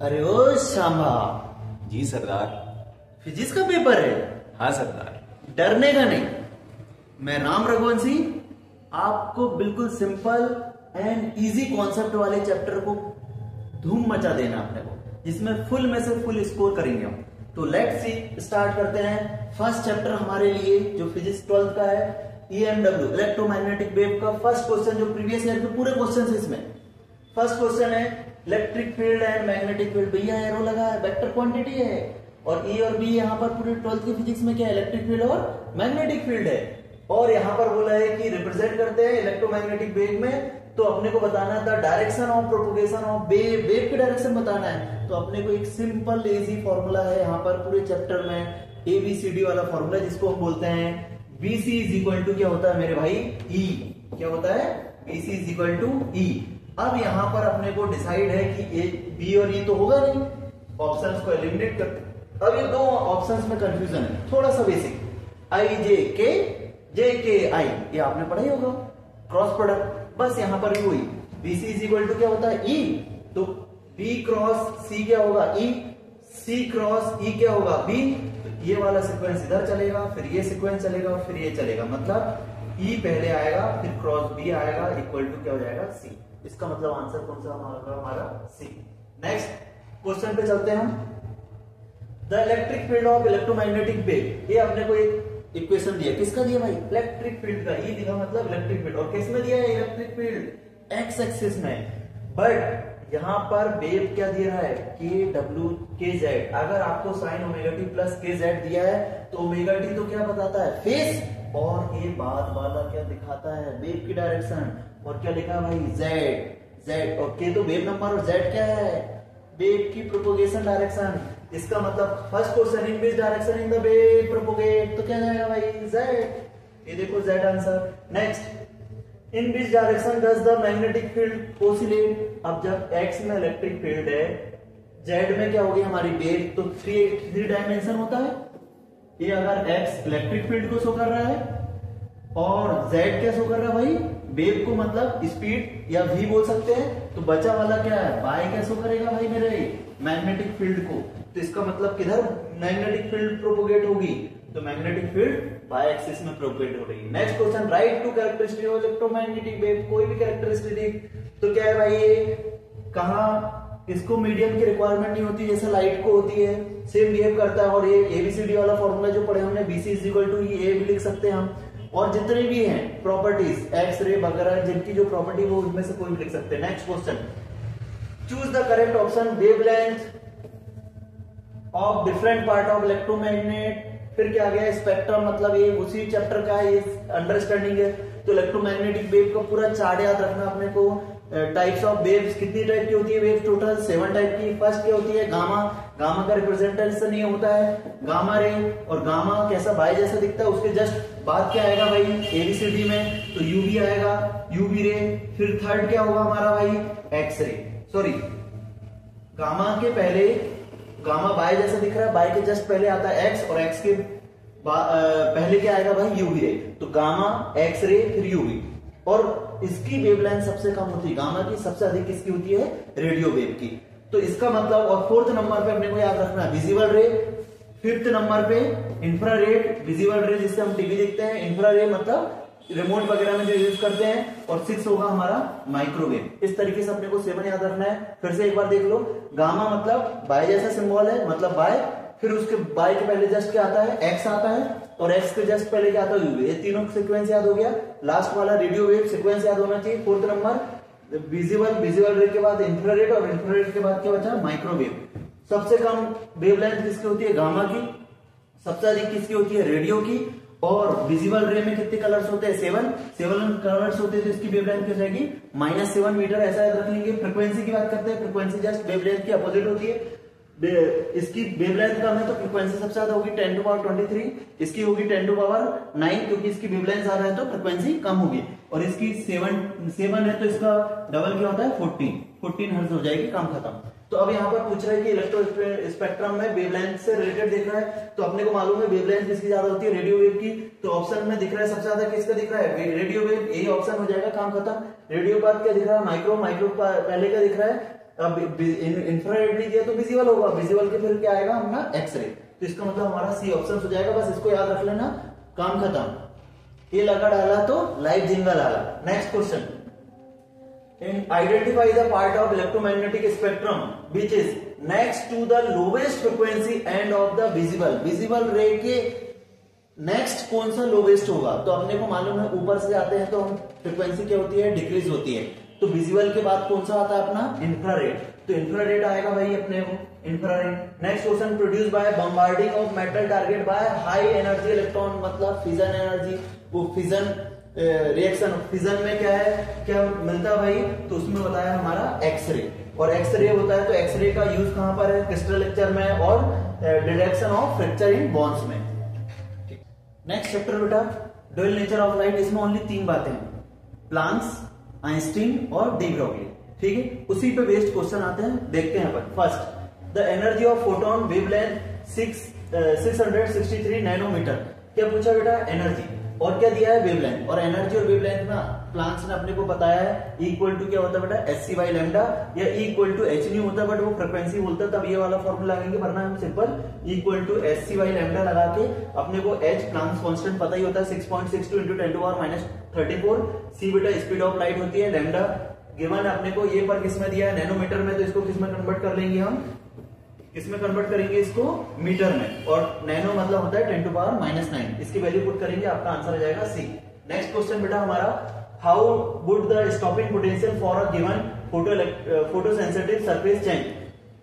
अरे ओ श्यामा। जी सरदार। फिजिक्स का पेपर है? हाँ सरदार। डरने का नहीं। मैं राम रघुवंशी आपको बिल्कुल सिंपल एंड इजी कॉन्सेप्ट वाले चैप्टर को धूम मचा देना अपने को जिसमें फुल में से फुल स्कोर करेंगे हम। तो लेट्स सी स्टार्ट करते हैं। फ़र्स्ट चैप्टर हमारे लिए जो फिजिक्स ट्वेल्थ का है ईएमडब्ल्यू इलेक्ट्रोमैग्नेटिक वेव का फ़र्स्ट क्वेश्चन जो प्रीवियस ईयर के पूरे क्वेश्चन है इसमें। फ़र्स्ट क्वेश्चन है electric field and magnetic field भैया एरो लगा है वेक्टर क्वांटिटी है। और ई e और बी यहाँ पर पूरे ट्वेल्थ की फिजिक्स में क्या इलेक्ट्रिक फ़ील्ड और मैग्नेटिक फ़ील्ड है। और यहाँ पर बोला है कि रिप्रेजेंट करते हैं इलेक्ट्रोमैग्नेटिक वेव में तो अपने को बताना था direction of propagation of wave wave की डायरेक्शन बताना है। तो अपने को एक सिंपल इजी फॉर्मूला है यहाँ पर पूरे चैप्टर में। एबीसीडी वाला फॉर्मूला जिसको हम बोलते हैं। बीसी इज़ इक्वल टू क्या होता है मेरे भाई? ई e. क्या होता है? BC is equal to E अब यहाँ पर अपने को डिसाइड है कि ए बी और ई e तो होगा नहीं। ऑप्शंस को एलिमिनेट कर अब ये दो ऑप्शंस में कंफ्यूजन है। थोड़ा सा बेसिक आई जे के जे के आई ये आपने पढ़ा ही होगा। क्रॉस प्रोडक्ट बस यहाँ पर भी हुई बीसी इज़ इक्वल टू क्या होता है? ई e, तो बी क्रॉस सी क्या होगा? ई सी क्रॉस ई क्या होगा? बी तो ये वाला सीक्वेंस इधर चलेगा फिर ये सीक्वेंस चलेगा फिर ये चलेगा। मतलब ई e पहले आएगा फिर क्रॉस बी आएगा इक्वल टू क्या हो जाएगा? सी इसका मतलब आंसर कौन सा हमारा हमारा सी नेक्स्ट क्वेश्चन पे चलते हैं the electric field of electromagnetic wave ये अपने को एक इक्वेशन दिया? किसका दिया भाई? इलेक्ट्रिक फ़ील्ड का. ये दिखा मतलब इलेक्ट्रिक फ़ील्ड और किसमें दिया है इलेक्ट्रिक फ़ील्ड एक्स एक्सिस में. बट यहाँ पर वेव क्या दिया है? के डब्ल्यू के जेड अगर आपको sine omega T plus K Z दिया है तो ओमेगा टी तो क्या बताता है? फेस और ये बाद वाला क्या दिखाता है? वेव की डायरेक्शन और क्या लिखा है भाई? जेड जेड और के तो वेव नंबर और जेड क्या है? वेव की प्रोपोगेशन डायरेक्शन इसका मतलब first question in which direction in the wave propagate तो क्या जाएगा भाई? जेड ये देखो Z answer next in which direction does the magnetic field oscillate अब जब एक्स में इलेक्ट्रिक फ़ील्ड है जेड में क्या होगी हमारी वेव तो थ्री थ्री डायमेंशन होता है। ये अगर एक्स इलेक्ट्रिक फ़ील्ड को शो कर रहा है, और जेड क्या शो कर रहा है भाई? वेव को मतलब स्पीड या वी बोल सकते हैं तो बचा वाला क्या है? बाय शो करेगा भाई मेरे? मैग्नेटिक फ़ील्ड को। तो इसका मतलब किधर? मैग्नेटिक फ़ील्ड प्रोपोगेट होगी। तो मैग्नेटिक फ़ील्ड बाय एक्सिस में प्रोपोगेट हो रही है। Next question write two characteristic of electromagnetic wave कोई भी कैरेक्टरिस्टिक तो क्या है भाई ये? कहा? इसको मीडियम की रिक्वायरमेंट नहीं होती, जैसे लाइट को होती है। सेम बिहेव करता है, और ये एबीसीडी वाला फॉर्मूला जो पढ़े हमने BC is equal to A भी लिख सकते हैं हम। और जितने भी हैं प्रॉपर्टीज़ एक्स रे वगैरह, जिनकी जो प्रॉपर्टी वो उनमें से कोई भी लिख सकते हैं। Next question choose the correct option wavelength of different part of electromagnet फिर क्या आ गया? स्पेक्ट्रम मतलब ये उसी चैप्टर का ये अंडरस्टैंडिंग है। तो इलेक्ट्रोमैग्नेटिक वेव का पूरा चार्ट याद रखना अपने को। टाइप्स ऑफ़ वेव्स कितनी टाइप की होती है? वेव टोटल सेवन टाइप की। फ़र्स्ट क्या होती है? गामा गामा का रिप्रेजेंटेशन ये होता है। गामा रे और गामा कैसा भाई जैसा दिखता है, उसके जस्ट बाद क्या आएगा भाई? एबीसीडी में तो यूवी आएगा यूवी रे। फिर थर्ड क्या होगा हमारा भाई? X ray. सॉरी गामा के पहले, गामा बाय जैसा दिख रहा है बाय के जस्ट पहले आता है एक्स और एक्स के पहले क्या आएगा भाई? UV ray. तो गामा एक्स रे, फिर यूवी और इसकी वेवलेंथ सबसे कम होती है। गामा की सबसे अधिक किसकी होती है? रेडियो वेव की। तो इसका मतलब और फोर्थ नंबर पे अपने को याद रखना विजिबल रे फिफ्थ नंबर पे इंफ्रारेड विजिबल रे जिससे हम टीवी देखते हैं। इंफ्रारेड मतलब रिमोट वगैरह में जो यूज़ करते हैं और सिक्स होगा हमारा माइक्रोवेव इस तरीके से अपने को सेवन याद रखना है। फिर से एक बार देख लो। गामा मतलब बाय जैसा सिंबल है मतलब बाय फिर उसके बाय के पहले जस्ट क्या आता है? एक्स आता है और एक्स के जस्ट पहले क्या आता है? ये तीनों सिक्वेंस याद हो गया। लास्ट वाला रेडियो वेव सिक्वेंस याद होना चाहिए। Fourth number visible visible ray के बाद इंफ्रारेड और इंफ्रारेड के बाद क्या बचा? माइक्रोवेव सबसे कम वेवलेंथ किसकी होती है? गामा की। सबसे अधिक किसकी होती है? रेडियो की। और विजिबल रे में कितने कलर्स होते हैं? सेवन सेवन कलर्स होते हैं तो इसकी वेवलेंथ क्या जाएगी माइनस सेवन मीटर ऐसा रख लेंगे। फ्रिक्वेंसी की बात करते हैं। फ्रिक्वेंसी जस्ट वेवलेंथ की अपोजिट होती है। इसकी वेवलेंथ कम है तो फ्रिक्वेंसी सबसे ज़्यादा होगी ten to power twenty three इसकी होगी टेन टू पावर नाइन क्योंकि इसकी वेवलेंथ ज़्यादा है तो फ्रिक्वेंसी कम होगी। और इसकी सेवन सेवन है तो इसका डबल क्या होता है? फोर्टीन फोर्टीन हर्ज हो जाएगी, काम खत्म। तो अब यहाँ पर पूछ रहा है कि इलेक्ट्रो स्पेक्ट्रम में वेवलेंथ से रिलेटेड देख रहा है। तो अपने को मालूम है वेवलेंथ किसकी ज़्यादा होती है रेडियो वेव की। तो ऑप्शन में दिख रहा है सबसे ज़्यादा किसका दिख रहा है? रेडियो वेव यही ऑप्शन हो जाएगा, काम खत्म। रेडियो बाद क्या दिख रहा है? माइक्रो माइक्रो पहले क्या दिख रहा है? अब इंफ्रारेड नहीं दिया तो विजिबल होगा। विजिबल के फिर क्या आएगा हमारा एक्सरे तो इसका मतलब हमारा सी ऑप्शन हो जाएगा। बस इसको याद रख लेना। काम खत्म। ये लगा डाला तो लाइव जिंगल डाला। Next question identify the part of electromagnetic spectrum which is next to the lowest frequency end of the visible visible ray के नेक्स्ट कौन सा लोवेस्ट होगा? तो अपने को मालूम है, ऊपर से आते हैं तो हम फ्रिक्वेंसी क्या होती है? डिक्रीज होती है। तो विजिबल के बाद कौन सा आता है अपना? इंफ्रारेड तो इंफ्रारेड आएगा भाई अपने को। Infrared next question produce by bombarding of metal target by high energy electron मतलब फिजन एनर्जी वो फिजन रिएक्शन फिजन में क्या है? क्या मिलता है भाई? तो उसमें होता है हमारा एक्सरे और एक्सरे होता है तो एक्सरे का यूज़ कहाँ पर है? क्रिस्टल लेक्चर में और detection of fracture in bones में. नेक्स्ट चैप्टर बेटा. डुअल नेचर ऑफ़ लाइट इसमें ओनली तीन बातें हैं. प्लांस आइंस्टीन और डी ब्रॉगली ठीक है? उसी पे बेस्ड क्वेश्चन आते हैं. देखते हैं अपन. First the energy of photon wavelength six six hundred sixty three nanometer क्या पूछा बेटा? एनर्जी और क्या दिया है? वेवलेंथ और एनर्जी और वेवलेंथ ना प्लांट्स ने अपने को बताया है इक्वल टू क्या होता है बेटा? एस सी वाई लेमडा या इक्वल टू एच न्यू होता है बट वो फ्रिक्वेंसी बोलता है, तब ये वाला फॉर्मूला लगाएँगे वरना हम simple equal to S C Y lambda लगा के अपने को एच प्लांट्स कांस्टेंट पता ही होता है six point six two into ten to minus thirty four C बेटा स्पीड ऑफ़ लाइट होती है लेमडा गिवन अपने को, ये पर किसमें दिया है? नैनोमीटर में तो इसको किसमें कन्वर्ट कर लेंगे हम? इसमें कन्वर्ट करेंगे इसको मीटर में। और नैनो मतलब होता है ten to power minus nine इसकी वैल्यू पुट करेंगे, आपका आंसर आ जाएगा सी नेक्स्ट क्वेश्चन बेटा हमारा how would the stopping potential for a given photo photo sensitive surface change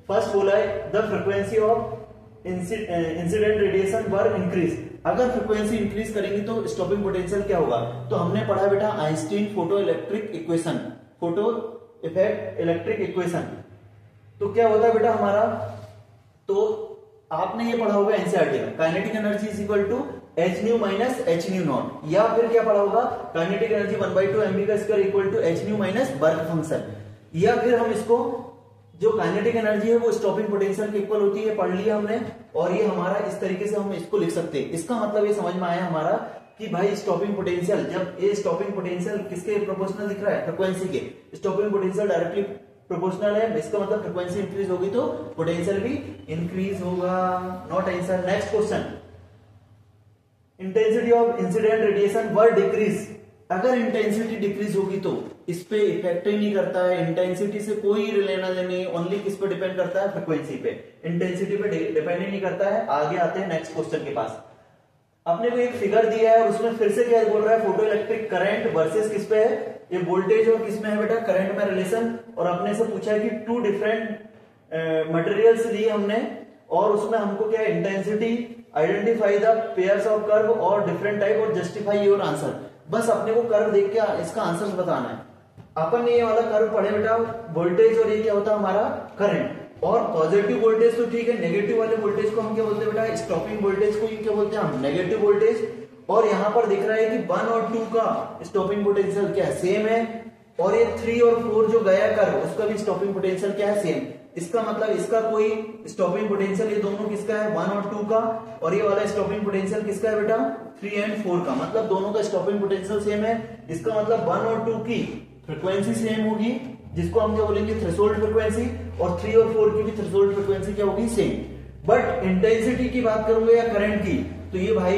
first बोला है the frequency of incident radiation were increase अगर फ्रिक्वेंसी इंक्रीज करेंगे तो स्टॉपिंग पोटेंशियल क्या होगा? तो हमने पढ़ा बेटा Einstein photo electric equation photo effect electric equation तो क्या होता है बेटा हमारा? तो आपने ये पढ़ा होगा एनसीआरटी में। Kinetic energy is equal to H nu minus H nu not या फिर क्या पढ़ा होगा? Kinetic energy one by two MV का square equal to H nu minus work function या फिर हम इसको, जो काइनेटिक एनर्जी है, वो स्टॉपिंग पोटेंशियल के इक्वल होती है, पढ़ लिया हमने। और ये हमारा इस तरीके से हम इसको लिख सकते हैं। इसका मतलब ये समझ में आया हमारा कि भाई स्टॉपिंग पोटेंशियल जब ये स्टॉपिंग पोटेंशियल किसके प्रोपोर्शनल दिख रहा है? फ्रिक्वेंसी के। स्टॉपिंग पोटेंशियल डायरेक्टली प्रोपोर्शनल है इसका मतलब फ्रिक्वेंसी इंक्रीज होगी तो पोटेंशियल भी इंक्रीज होगा not answer next question intensity of incident radiation were decrease अगर इंटेंसिटी डिक्रीज होगी तो इस पे इफ़ेक्ट ही नहीं करता है. इंटेंसिटी से कोई लेना देनी ओनली किस पे डिपेंड करता है? फ्रिक्वेंसी पे. इंटेंसिटी पे डिपेंड ही नहीं करता है. आगे आते हैं नेक्स्ट क्वेश्चन के पास. अपने को एक फिगर दिया है उसमें फिर से क्या बोल रहा है? फ़ोटो इलेक्ट्रिक करंट वर्सेस किस पे है? ये वोल्टेज और किसमें है बेटा? करंट में रिलेशन और अपने से पूछा है कि टू डिफरेंट मटेरियल्स लिए हमने। और उसमें हमको क्या intensity identify the pairs of curve और डिफरेंट टाइप और जस्टिफाई योर आंसर बस अपने को कर्व देख के इसका आंसर बताना है। अपन ये वाला कर्व पढ़े बेटा वोल्टेज और ये क्या होता है हमारा? करंट और पॉजिटिव वोल्टेज तो ठीक है नेगेटिव वाले वोल्टेज को हम क्या बोलते हैं बेटा? स्टॉपिंग वोल्टेज को क्या बोलते हैं हम? नेगेटिव वोल्टेज और यहाँ पर दिख रहा है कि वन और टू का स्टॉपिंग पोटेंशियल क्या है? सेम है। और ये थ्री और फोर जो गया कर उसका भी स्टॉपिंग पोटेंशियल क्या है? सेम इसका मतलब इसका कोई स्टॉपिंग पोटेंशियल ये दोनों किसका है? वन और टू का। और ये वाला स्टॉपिंग पोटेंशियल किसका है बेटा? थ्री एंड फोर का। मतलब दोनों का स्टॉपिंग पोटेंशियल सेम है। इसका मतलब वन और टू की फ्रिक्वेंसी सेम होगी, जिसको हम क्या बोलेंगे? थ्रेसोल्ड फ्रिक्वेंसी और थ्री और फोर की भी थ्रेसोल्ड फ्रिक्वेंसी क्या होगी? सेम बट इंटेंसिटी की बात करूँगा या करंट की तो ये भाई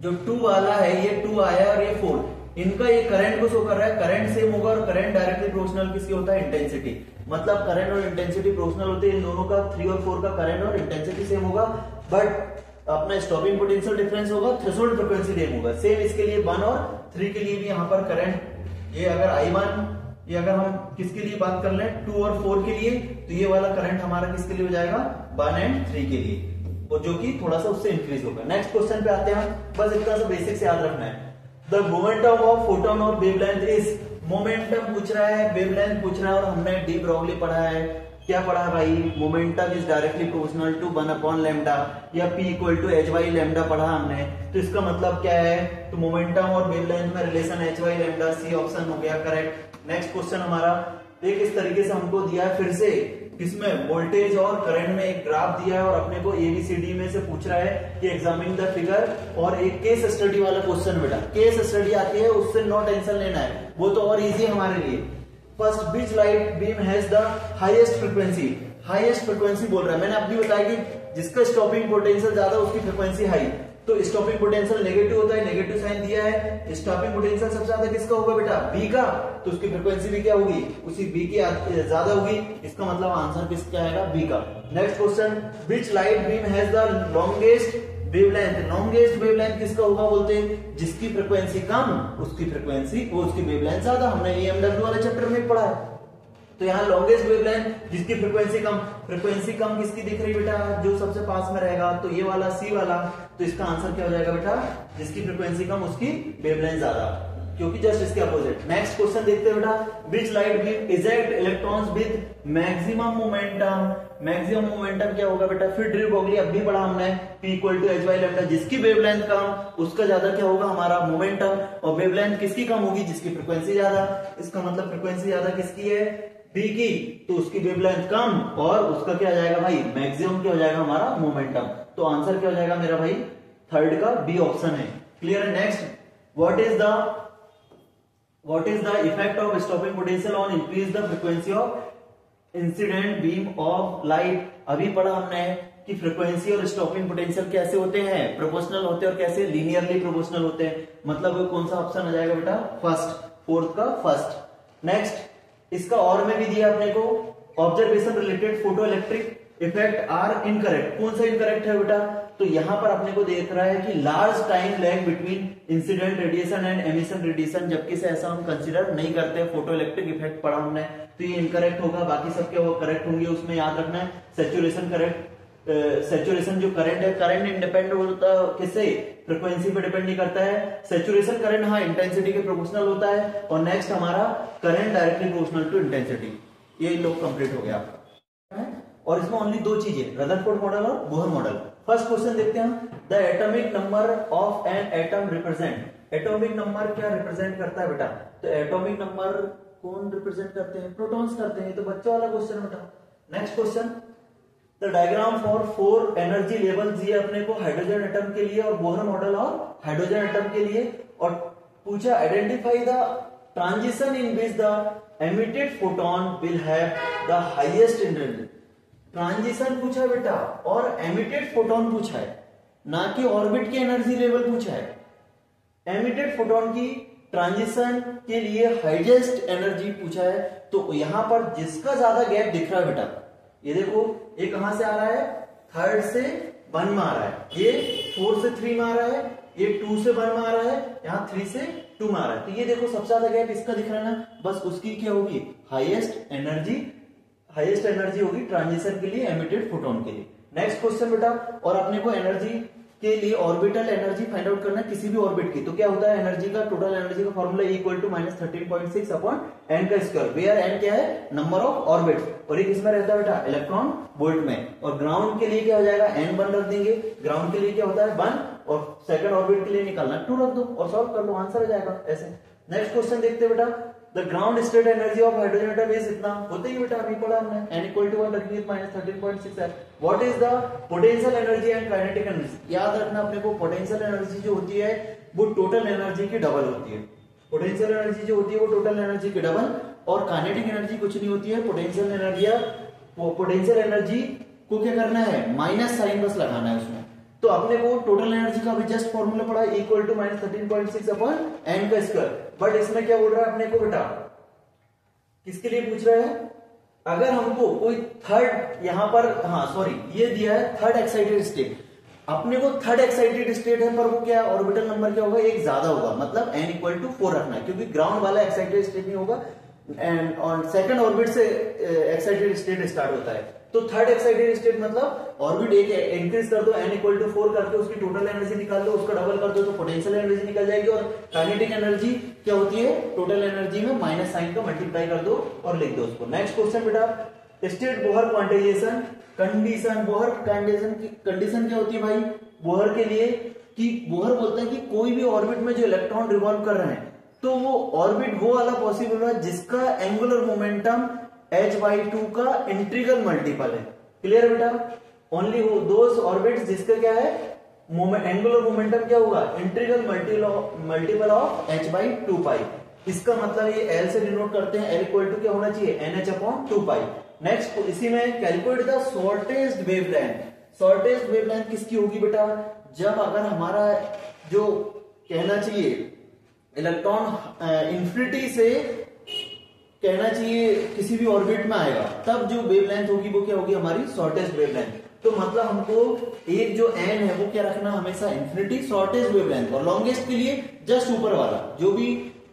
जो टू वाला है, ये टू आया और ये फोर इनका ये करंट को शो कर रहा है. करंट सेम होगा और करंट डायरेक्टली प्रोपोर्शनल किसके होता है? इंटेंसिटी मतलब करंट और इंटेंसिटी प्रोपोर्शनल होते हैं, इन दोनों का थ्री और फोर का करंट और इंटेंसिटी सेम होगा. बट अपना स्टॉपिंग पोटेंशियल डिफरेंस होगा थ्रेशोल्ड फ्रिक्वेंसी सेम होगा. सेम इसके लिए वन और थ्री के लिए भी यहाँ पर करंट ये अगर आई वन ये अगर हम किसके लिए बात कर ले टू और फोर के लिए तो ये वाला करंट हमारा किसके लिए हो जाएगा? वन एंड थ्री के लिए. और जो कि थोड़ा सा उससे इंक्रीज होगा। नेक्स्ट क्वेश्चन पे आते हैं बस इतना सा बेसिक से याद रखना है। The momentum of photon of wavelength is momentum पूछ रहा है वेवलेंथ पूछ रहा है और हमने डी ब्रॉगली पढ़ा है। क्या पढ़ा है भाई? Momentum is directly proportional to one upon lambda या P equal to H Y lambda पढ़ा हमने। तो इसका मतलब क्या है? तो मोमेंटम और वेवलेंथ में relation H Y lambda C option हो गया करेक्ट नेक्स्ट क्वेश्चन हमारा। एक इस तरीके से हमको दिया है फिर से। किसमें वोल्टेज और करंट में एक ग्राफ दिया है और अपने को एबीसीडी में से पूछ रहा है कि एग्जामिन द फिगर और एक केस स्टडी वाला क्वेश्चन बेटा। केस स्टडी आती है, उससे नो टेंशन लेना है। वो तो और इजी है हमारे लिए। First which light beam has the highest frequency highest frequency बोल रहा है। मैंने अभी बताया कि जिसका स्टॉपिंग पोटेंशियल ज़्यादा, उसकी फ्रिक्वेंसी हाई तो स्टॉपिंग पोटेंशियल नेगेटिव होता है साइन दिया है स्टॉपिंग पोटेंशियल सबसे ज़्यादा किसका होगा बेटा? बी का। तो उसकी फ्रीक्वेंसी भी क्या होगी? उसी बी की ज़्यादा होगी। इसका मतलब आंसर किसका आएगा? बी का। Next question which light beam has the longest wavelength longest wavelength किसका होगा बोलते हैं? जिसकी फ्रीक्वेंसी कम, उसकी फ्रीक्वेंसी वो उसकी वेवलेंथ ज़्यादा। हमने ईएमडब्ल्यू वाले चैप्टर में पढ़ा है। तो यहाँ लॉन्गेस्ट वेवलेंथ जिसकी फ्रीक्वेंसी कम फ्रीक्वेंसी कम किसकी दिख रही बेटा? जो सबसे पास में रहेगा तो ये वाला सी वाला तो इसका आंसर क्या हो जाएगा बेटा? जिसकी फ्रीक्वेंसी कम, उसकी वेवलेंथ ज़्यादा। क्योंकि जस्ट इसके अपोजिट नेक्स्ट क्वेश्चन देखते हैं बेटा। Which light beam eject electrons with maximum momentum maximum momentum क्या होगा बेटा? फिर ड्रिप होगी, अब भी पढ़ा हमने। P equal to H Y lambda जिसकी वेवलेंथ कम, उसका ज़्यादा क्या होगा? हमारा मोमेंटम और वेवलेंथ किसकी कम होगी? जिसकी फ्रीक्वेंसी ज़्यादा। इसका मतलब फ्रीक्वेंसी ज़्यादा किसकी है? बी की तो उसकी वेवलेंथ कम और उसका क्या हो जाएगा भाई? मैक्सिमम क्या हो जाएगा हमारा? मोमेंटम तो आंसर क्या हो जाएगा मेरा भाई? थर्ड का बी ऑप्शन है. क्लियर है? Next what is the what is the effect of stopping potential on increase the frequency of incident beam of light अभी पढ़ा हमने कि फ्रीक्वेंसी और स्टॉपिंग पोटेंशियल कैसे होते हैं? प्रोपोर्शनल होते हैं और कैसे? लीनियरली प्रोपोर्शनल होते हैं. मतलब कौन सा ऑप्शन आ जाएगा बेटा? फ़र्स्ट फोर्थ का फ़र्स्ट नेक्स्ट इसका और में भी दिया अपने को। Observation related photo electric effect are incorrect कौन सा इनकरेक्ट है बेटा? तो यहाँ पर अपने को देख रहा है कि large time lag between incident radiation and emission radiation जबकि से ऐसा हम कंसिडर नहीं करते। फ़ोटो इलेक्ट्रिक इफ़ेक्ट पड़ा हमने। तो ये इनकरेक्ट होगा, बाकी सब क्या करेक्ट होंगे, उसमें याद रखना है। सेचुरेशन करेक्ट सेचुरेशन जो करंट है करंट इंडिपेंडेंट होता है किससे? फ्रीक्वेंसी पे डिपेंड नहीं करता है। सेचुरेशन करंट हाँ इंटेंसिटी के प्रोपोर्शनल होता है। और नेक्स्ट हमारा current directly proportional to intensity ये लोग कंप्लीट हो गया आपका। और इसमें ओनली दो चीज़ें रदरफोर्ड मॉडल और बोहर मॉडल फ़र्स्ट क्वेश्चन देखते हैं the atomic number of an atom represent atomic number क्या रिप्रेजेंट करता है बेटा? तो एटॉमिक नंबर कौन रिप्रेजेंट करते हैं? प्रोटॉन्स करते हैं। तो बच्चों वाला क्वेश्चन बेटा। Next question the diagram for four energy level दिए अपने को हाइड्रोजन एटम के लिए और बोहर मॉडल और हाइड्रोजन एटम के लिए। और पूछा identify the transition in which the emitted photon will have the highest energy transition पूछा बेटा, और एमिटेड फोटोन पूछा है, ना कि ऑर्बिट की एनर्जी लेवल पूछा है। एमिटेड फोटोन की ट्रांजिशन के लिए हाईएस्ट एनर्जी पूछा है। तो यहाँ पर जिसका ज़्यादा गैप दिख रहा है बेटा ये देखो, ये कहाँ से आ रहा है? थर्ड से वन में आ रहा है। ये फोर से थ्री में आ रहा है, ये टू से वन में आ रहा है, यहाँ थ्री से टू में आ रहा है। तो ये देखो, सबसे ज़्यादा गैप इसका दिख रहा है ना? बस उसकी क्या होगी? हाइएस्ट एनर्जी हाइएस्ट एनर्जी होगी ट्रांजिशन के लिए एमिटेड फोटोन के लिए। नेक्स्ट क्वेश्चन बेटा, और अपने को एनर्जी के लिए ऑर्बिटल एनर्जी फाइंड आउट करना किसी भी ऑर्बिट की। तो क्या होता है? एनर्जी का टोटल एनर्जी का formula equal to minus thirteen point six upon N का स्क्वायर वेयर एन क्या है? नंबर ऑफ़ ऑर्बिट और एक इसमें रहता है बेटा? इलेक्ट्रॉन वोल्ट में। और ग्राउंड के लिए क्या हो जाएगा? एन वन रख देंगे। ग्राउंड के लिए क्या होता है? वन और सेकंड ऑर्बिट के लिए निकालना। टू रख दो। और सॉल्व कर लो। आंसर आ जाएगा। ऐसे। नेक्स्ट क्वेश्चन देखते बेटा। The ground state energy of hydrogen atom is इतना होते ही बेटा अभी पढ़ा हमने। N इक्वल टू 1 रखनी है माइनस 13.6 है। What is the potential energy and kinetic energy याद रखना अपने को पोटेंशियल एनर्जी जो होती है, वो टोटल एनर्जी की डबल होती है। पोटेंशियल एनर्जी जो होती है, वो टोटल एनर्जी की डबल और काइनेटिक एनर्जी कुछ नहीं होती है। पोटेंशियल एनर्जी पोटेंशियल एनर्जी को क्या करना है? माइनस साइन बस लगाना है उसमें। तो अपने को टोटल एनर्जी का भी जस्ट फॉर्मूला पड़ा equal to minus thirteen point six upon N का स्क्वायर बट इसमें क्या बोल रहा है अपने को बेटा? किसके लिए पूछ रहा है? अगर हमको कोई थर्ड यहाँ पर हाँ सॉरी ये दिया है थर्ड एक्साइटेड स्टेट अपने को थर्ड एक्साइटेड स्टेट है, पर वो क्या ऑर्बिटल नंबर क्या होगा? एक ज़्यादा होगा। मतलब एन इक्वल टू फोर रखना क्योंकि ग्राउंड वाला एक्साइटेड स्टेट नहीं होगा एंड ऑन सेकंड ऑर्बिट से एक्साइटेड स्टेट स्टार्ट होता है। तो थर्ड एक्साइटेड स्टेट मतलब ऑर्बिट एक इंक्रीज कर दो एन इक्वल टू फोर करके उसकी टोटल एनर्जी निकाल दो, उसका डबल कर दो तो पोटेंशियल एनर्जी निकल जाएगी और काइनेटिक एनर्जी क्या होती है? टोटल एनर्जी में माइनस साइन का मल्टीप्लाई कर दो और लिख दो उसको। नेक्स्ट क्वेश्चन बेटा state Bohr quantization condition Bohr condition की कंडीशन क्या होती है भाई? बोहर के लिए कि बोहर बोलता है कि कोई भी ऑर्बिट में जो इलेक्ट्रॉन रिवॉल्व कर रहे हैं तो वो ऑर्बिट वो वाला पॉसिबल है जिसका angular momentum H by two का इंट्रीगल मल्टीपल है। क्लियर बेटा? ओनली वो दोज ऑर्बिट जिसका क्या है? एंगुलर मोमेंटम क्या होगा integral multiple of H by two pi इसका मतलब ये एल से डिनोट करते हैं एल इक्वल टू क्या होना चाहिए? N H upon two pi next इसी में calculate the shortest wavelength shortest wavelength किसकी होगी बेटा? जब अगर हमारा जो कहना चाहिए इलेक्ट्रॉन इंफिनिटी से कहना चाहिए किसी भी ऑर्बिट में आएगा, तब जो वेव लेंथ होगी, वो क्या होगी? हमारी शॉर्टेस्ट वेव लेंथ तो मतलब हमको एक जो एन है, वो क्या रखना हमेशा इंफिनिटी शॉर्टेस्ट वेव लेंथ और लॉन्गेस्ट के लिए जस्ट ऊपर वाला। जो भी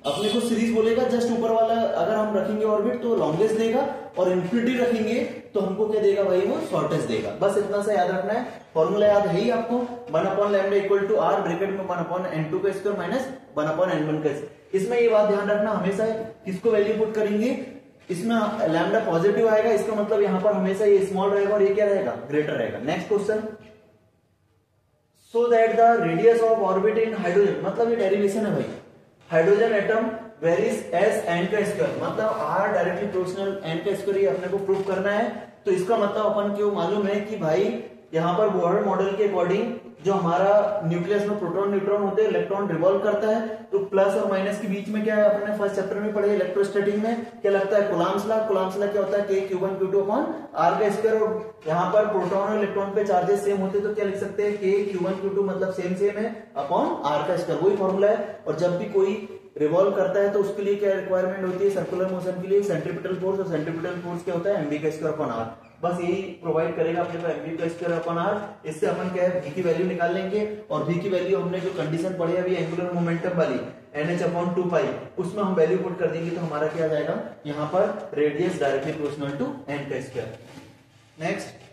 अपने को सीरीज़ बोलेगा जस्ट ऊपर वाला अगर हम रखेंगे ऑर्बिट तो लॉन्गेस्ट देगा और इंफिनिटी रखेंगे तो हमको क्या देगा भाई? वो शॉर्टेस्ट देगा। बस इतना सा याद रखना है। फॉर्मूला याद है ही आपको। One upon lambda equal to R bracket में वन अपॉन एन टू का square minus one upon N one का इसमें ये बात ध्यान रखना, हमेशा किसको वैल्यू पुट करेंगे? इसमें लैमडा पॉजिटिव आएगा, इसका मतलब यहाँ पर हमेशा ये स्मॉल रहेगा और ये क्या रहेगा? ग्रेटर रहेगा। Next question so that the radius of orbit in hydrogen मतलब ये डेरिवेशन है भाई। Hydrogen atom varies as N का स्क्वायर मतलब आर डायरेक्टली प्रोपोर्शनल एन का स्क्वायर ये अपने को प्रूव करना है। तो इसका मतलब अपन क्यों मालूम है कि भाई, यहाँ पर बोहर मॉडल के अकॉर्डिंग जो हमारा न्यूक्लियस में प्रोटॉन न्यूट्रॉन होते हैं इलेक्ट्रॉन रिवॉल्व करता है तो प्लस और माइनस के बीच में क्या है, अपने फ़र्स्ट चैप्टर में पढ़े इलेक्ट्रोस्टैटिक में, क्या लगता है कुलाम्सला कुलाम्सला क्या होता है K q one q two upon R का स्क्वायर और यहाँ पर प्रोटॉन और इलेक्ट्रॉन पे चार्जेस सेम होते तो क्या लिख सकते हैं K q one q two मतलब सेम सेम है अपॉन आर का स्क्वायर वही फॉर्मूला है। और जब भी कोई रिवॉल्व करता है तो उसके लिए क्या रिक्वायरमेंट होती है? सर्कुलर मोशन के लिए सेंट्रीपिटल फोर्स और सेंट्रीपिटल फोर्स क्या होता है? एमबी का स्क्वायर अपॉन आर बस यही प्रोवाइड करेगा अपने को एमबी का स्क्वायर अपॉन आर इससे अपन क्या है? V की वैल्यू निकाल लेंगे, और v की वैल्यू हमने जो कंडीशन पढ़ी अभी एंगुलर मोमेंटम वाली N H upon two pi उसमें हम वैल्यू पुट कर देंगे तो हमारा क्या जाएगा? यहाँ पर radius directly proportional to n का स्क्वायर नेक्स्ट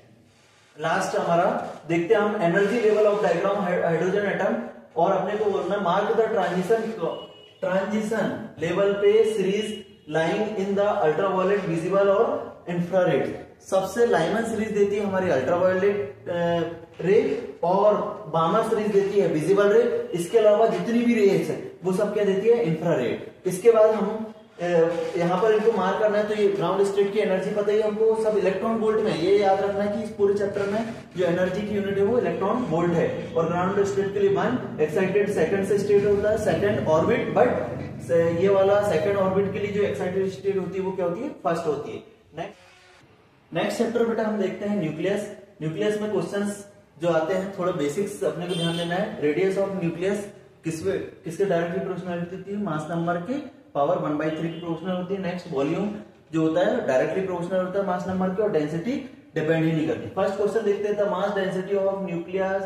लास्ट हमारा, देखते हैं हम energy level of diagram hydrogen atom और अपने को बोलना mark the transition transition level पे series lying in the ultraviolet visible और इंफ्रारेड सबसे लाइमन सीरीज़ देती है हमारी अल्ट्रावायलेट रे और बामा सीरीज़ देती है विजिबल रे इसके अलावा जितनी भी रेज है, वो सब क्या देती है? इंफ्रारेड इसके बाद हम यहाँ पर इनको मार्क करना है तो ये ग्राउंड स्टेट की एनर्जी पता ही हमको, सब इलेक्ट्रॉन वोल्ट में। ये याद रखना है कि इस पूरे चैप्टर में जो एनर्जी की यूनिट है वो इलेक्ट्रॉन वोल्ट है। और ग्राउंड स्टेट के लिए वन एक्साइटेड सेकंड से स्टेट होता है सेकंड ऑर्बिट बट ये वाला सेकंड ऑर्बिट के लिए जो एक्साइटेड स्टेट होती है वो क्या होती है? फ़र्स्ट होती है। नेक्स्ट नेक्स्ट चैप्टर बेटा हम देखते हैं न्यूक्लियस न्यूक्लियस में क्वेश्चन जो आते हैं, थोड़ा बेसिक्स अपने को ध्यान देना है। रेडियस ऑफ़ न्यूक्लियस किस किसके डायरेक्टली प्रोपोर्शनल होती है? मास नंबर के power one by three proportional होती है नेक्स्ट वॉल्यूम जो होता है डायरेक्टली प्रोपोर्शनल होता है मास नंबर के और डेंसिटी डिपेंड ही नहीं करती। फ़र्स्ट क्वेश्चन देखते हैं mass density of nucleus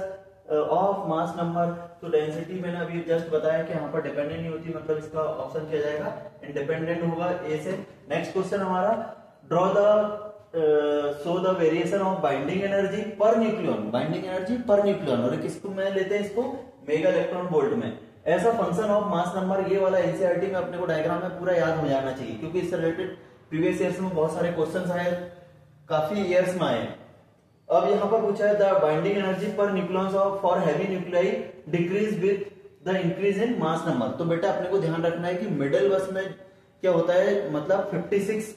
of mass number तो डेंसिटी मैंने अभी जस्ट बताया कि यहाँ पर डिपेंडेंट नहीं होती मतलब इसका ऑप्शन किया जाएगा इंडिपेंडेंट होगा ए से। नेक्स्ट क्वेश्चन हमारा draw the so the variation of binding energy per nucleon binding energy per nucleon और किसको में लेते हैं इसको? मेगा इलेक्ट्रॉन वोल्ट में। ऐसा फ़ंक्शन ऑफ़ मास नंबर ये वाला एनसीआरटी में अपने को डायग्राम में पूरा याद हो जाना चाहिए, क्योंकि इससे रिलेटेड प्रीवियस ईयर्स में बहुत सारे क्वेश्चन आए, काफ़ी ईयर्स में आए। अब यहाँ पर पूछा है the binding energy per nucleons of for heavy nuclei decrease with the increase in mass number तो बेटा अपने को ध्यान रखना है कि मिडिल बस में क्या होता है मतलब 56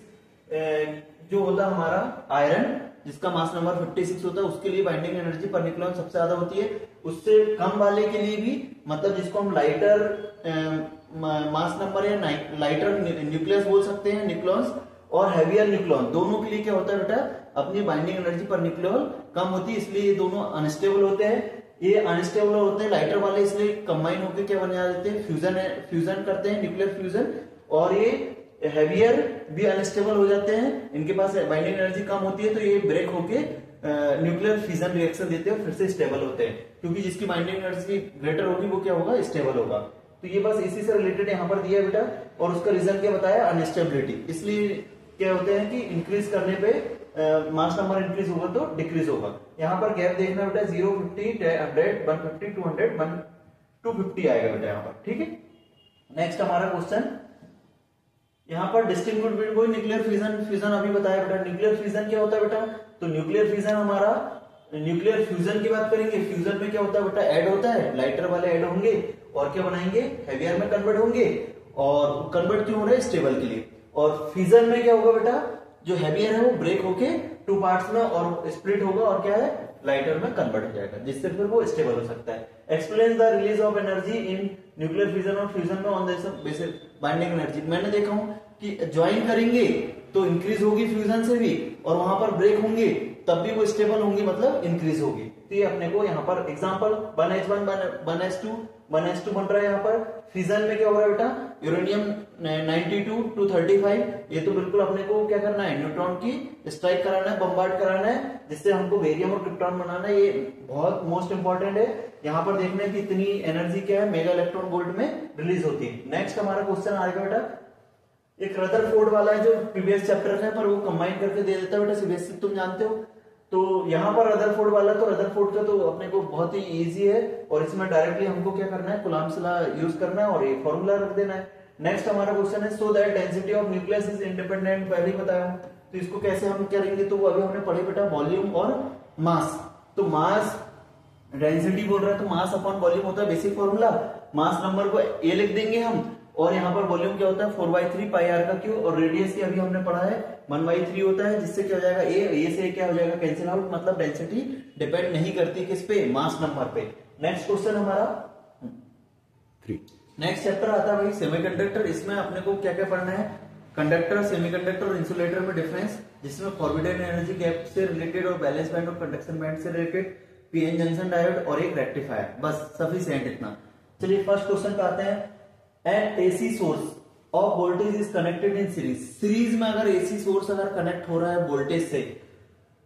जो होता है हमारा आयरन जिसका मास नंबर 56 होता है, उसके लिए बाइंडिंग एनर्जी पर न्यूक्लियन सबसे ज़्यादा होती है। उससे कम वाले के लिए भी मतलब जिसको हम लाइटर मास नंबर या लाइटर न्यूक्लियस बोल सकते हैं न्यूक्लियस और हैवियर न्यूक्लियन दोनों के लिए क्या होता है बेटा? अपनी बाइंडिंग एनर्जी पर न्यूक्लियन कम होती है, इसलिए ये दोनों अनस्टेबल होते हैं। ये अनस्टेबल होते हैं लाइटर वाले इसलिए कंबाइन होकर क्या बन जाते हैं? फ्यूजन फ्यूजन करते हैं न्यूक्लियर फ्यूजन और ये हैवियर भी अनस्टेबल हो जाते हैं, इनके पास बाइंडिंग एनर्जी कम होती है तो ये ब्रेक होके न्यूक्लियर फिजन रिएक्शन देते हैं फिर से स्टेबल होते हैं। क्योंकि जिसकी बाइंडिंग एनर्जी ग्रेटर होगी, वो क्या होगा? स्टेबल होगा। तो ये बस इसी से रिलेटेड यहाँ पर दिया बेटा, और उसका रीजन क्या बताया? अनस्टेबिलिटी इसलिए क्या होते हैं कि इंक्रीज करने पे मास नंबर इंक्रीज होगा तो डिक्रीज होगा। यहाँ पर गैप देखना बेटा zero fifty hundred one fifty two hundred one two fifty आएगा बेटा यहाँ पर। ठीक है? नेक्स्ट हमारा क्वेश्चन यहाँ पर distinguish between nuclear fusion fusion अभी बताया बेटा, न्यूक्लियर फ्यूजन क्या होता है बेटा? तो न्यूक्लियर फ्यूजन हमारा, न्यूक्लियर फ्यूजन की बात करेंगे, फ्यूजन में क्या होता है बेटा? ऐड होता है, लाइटर वाले ऐड होंगे, और क्या बनाएँगे? हैवियर में कन्वर्ट होंगे, और कन्वर्ट क्यों हो रहे हैं? स्टेबल के लिए। और फ्यूजन में क्या होगा बेटा? जो हैवियर है वो ब्रेक होके टू पार्ट्स में और स्प्लिट होगा, और क्या है? लाइटर में कन्वर्ट हो जाएगा, जिससे फिर वो स्टेबल हो सकता है। Explain the release of energy in nuclear fusion और फ्यूजन में ऑन दिस बाइंडिंग एनर्जी मैंने देखा हूँ कि ज्वाइन करेंगे तो इंक्रीज होगी फ्यूजन से भी और वहाँ पर ब्रेक होंगे, तब भी वो स्टेबल होंगी मतलब इंक्रीज होगी। तो ये अपने को यहाँ पर example one H one one H two one H two बन रहा है यहाँ पर। फिजन में क्या हो रहा है बेटा? यूरेनियम 92 टू 35 ये तो बिल्कुल अपने को क्या करना है? न्यूट्रॉन की स्ट्राइक कराना है बम्बार्ड कराना है, जिससे हमको वेरियम और क्रिप्टॉन बनाना है। ये बहुत मोस्ट इंपॉर्टेंट है। यहाँ पर देखना है कि इतनी एनर्जी क्या है मेगा इलेक्ट्रॉन गोल्ड में रिलीज़ होती है। नेक्स्ट हमारा क्वेश्चन आएगा बेटा। एक रदरफोर्ड वाला है जो प्रीवियस चैप्टर है, पर वो कंबाइन करके दे देता है बेटा सीबीएसई तुम जानते हो। तो यहाँ पर रदरफोर्ड वाला तो रदरफोर्ड का तो अपने को बहुत ही इजी है, और इसमें डायरेक्टली हमको क्या करना है कुलामसला यूज़ करना है, और ये फॉर्मूला रख देना है। नेक्स्ट हमारा क्वेश्चन है so that density of nucleus is independent पहले ही बताया तो इसको कैसे हम करेंगे तो अभी हमने पढ़े बेटा वॉल्यूम और मास तो मास डेंसिटी बोल रहा है तो मास अपॉन वॉल्यूम होता है बेसिक फॉर्मूला मास नंबर को ए लिख देंगे हम और यहाँ पर वॉल्यूम क्या होता है? Four by three pi R का क्यू और रेडियस की अभी हमने पढ़ा है। वन बाई थ्री होता है जिससे क्या हो जाएगा? ए ए से क्या हो जाएगा? कैंसिल आउट मतलब डेंसिटी डिपेंड नहीं करती किस पे? मास नंबर पे। नेक्स्ट क्वेश्चन हमारा। थ्री नेक्स्ट चैप्टर आता है भाई सेमीकंडक्टर इसमें अपने को क्या क्या पढ़ना है? कंडक्टर सेमीकंडक्टर और इंसुलेटर में डिफरेंस जिसमें फॉरबिडन एनर्जी गैप से रिलेटेड और बैलेंस बैंड और कंडक्शन बैंड से रिलेटेड पीएन जंक्शन डायोड और एक रेक्टिफायर बस सफिशिएंट इतना। चलिए फ़र्स्ट क्वेश्चन पे आते हैं। An AC source of voltage is connected in series series में अगर एसी सोर्स अगर कनेक्ट हो रहा है वोल्टेज से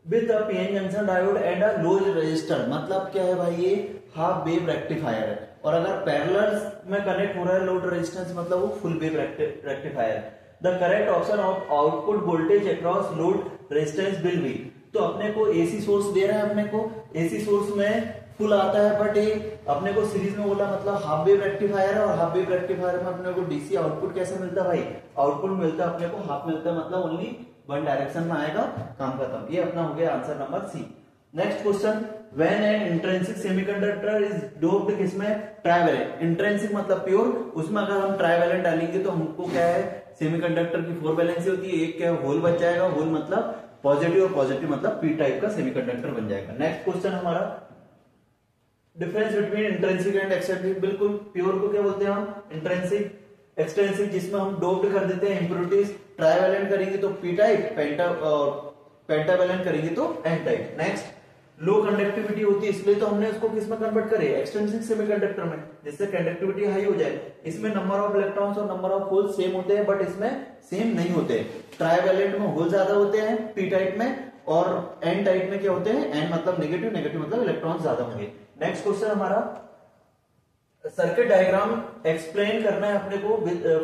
with a PN junction diode and a low resistor मतलब क्या है भाई ये? हाफ़ वेव रेक्टिफायर है। और अगर पैरेलल में कनेक्ट हो रहा है लोड रेजिस्टेंस मतलब वो full wave rectifier the correct option of output voltage across load resistance will be तो अपने को एसी सोर्स दे रहा है अपने को। एसी सोर्स में फुल आता है बट ये अपने को सीरीज़ में बोला मतलब हाफ़ वेव रेक्टिफायर है और हाफ़ वेव रेक्टिफायर में अपने को डीसी आउटपुट कैसे मिलता है भाई? आउटपुट मिलता है अपने को हाफ़ मिलता है मतलब ओनली वन डायरेक्शन में आएगा, काम खत्म। ये अपना हो गया answer number C next question when an intrinsic semiconductor is doped किसमें? ट्राइवेलेंट इंट्रेंसिक मतलब प्योर उसमें अगर हम ट्राइवेलेंट डालेंगे तो हमको क्या है? सेमीकंडक्टर की फोर बैलेंसी होती है, एक क्या है? होल बच जाएगा होल मतलब पॉजिटिव और पॉजिटिव मतलब पी टाइप का सेमीकंडक्टर बन जाएगा। नेक्स्ट क्वेश्चन हमारा difference between intrinsic and extrinsic बिल्कुल प्योर को क्या बोलते हैं हम? इंट्रेंसिक एक्सटेंसिक जिसमें हम डोप्ड कर देते हैं इंप्योरिटीज ट्राइवेलेंट करेंगे तो पी टाइप पेंटा पेंटावेलेंट करेंगे तो N type next low conductivity होती है, इसलिए तो हमने उसको किसमें कन्वर्ट करे? एक्सटेंसिक सेमीकंडक्टर में, जिससे कंडक्टिविटी हाई हो जाए. इसमें नंबर ऑफ़ इलेक्ट्रॉन्स और नंबर ऑफ़ होल्स सेम होते हैं बट इसमें सेम नहीं होते. ट्राइवेलेंट में होल ज़्यादा होते हैं पी टाइप में और एन टाइप में क्या होते हैं? एन मतलब नेगेटिव नेगेटिव मतलब इलेक्ट्रॉन ज़्यादा होंगे। नेक्स्ट क्वेश्चन हमारा सर्किट डायग्राम एक्सप्लेन करना है अपने को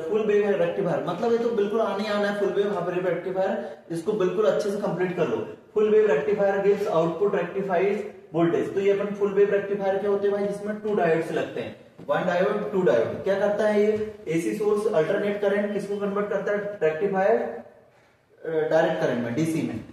फुल वेव रेक्टिफायर मतलब ये तो बिल्कुल आने आना है फुल वेव हाफ़ रेक्टिफायर इसको बिल्कुल अच्छे से कंप्लीट कर लो। Full wave rectifier gives output rectified voltage तो ये अपन फुल वेव रेक्टिफायर क्या होते हैं भाई? जिसमें टू डायोड्स लगते हैं। वन डायोड टू डायोड क्या करता है ये? एसी सोर्स अल्टरनेट करंट किसको कन्वर्ट करता है? रेक्टिफायर डायरेक्ट करंट में डीसी में।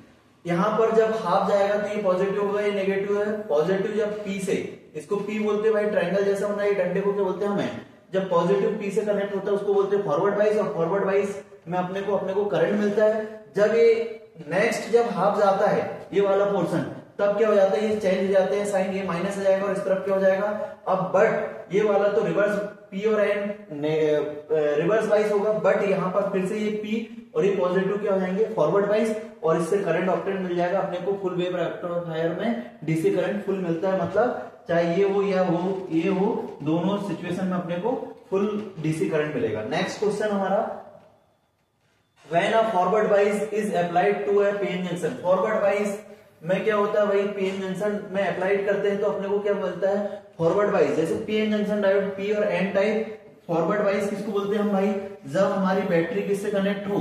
यहाँ पर जब हाफ़ जाएगा तो ये पॉजिटिव होगा, ये नेगेटिव है। पॉजिटिव जब पी से, इसको पी बोलते हैं भाई ट्रायंगल जैसा होना है डंडे को क्या बोलते हैं हमें? जब पॉजिटिव पी से कनेक्ट होता है, उसको बोलते हैं फॉरवर्ड वाइज और फॉरवर्ड वाइज में अपने को अपने को करंट मिलता है। जब ये नेक्स्ट जब हाफ़ जाता है, ये वाला पोर्सन तब क्या हो जाता है? ये चेंज हो जाते हैं साइन ये माइनस हो जाएगा, और इस तरफ़ क्या हो जाएगा? अब बट ये वाला तो रिवर्स पी और एन रिवर्स वाइज होगा बट यहाँ पर फिर से ये पी और ये पॉजिटिव क्या हो जाएँगे? फॉरवर्ड वाइज और इससे करंट ऑप्टेन मिल जाएगा अपने को फुल वेव रेक्टिफायर में। डीसी करंट फुल मिलता है मतलब चाहे ये हो या वो, ये हो, दोनों सिचुएशन में अपने को फुल डीसी करंट मिलेगा। नेक्स्ट क्वेश्चन हमारा, when a forward wise is applied to a pn junction forward wise में क्या होता है भाई? पीएन जंक्शन में अप्लाइड करते हैं तो अपने को क्या मिलता है? फॉरवर्ड वाइज जैसे पीएन जंक्शन डायोड पी और एन टाइप फॉरवर्ड वाइज किसको बोलते हैं हम भाई? जब हमारी बैटरी किससे कनेक्ट हो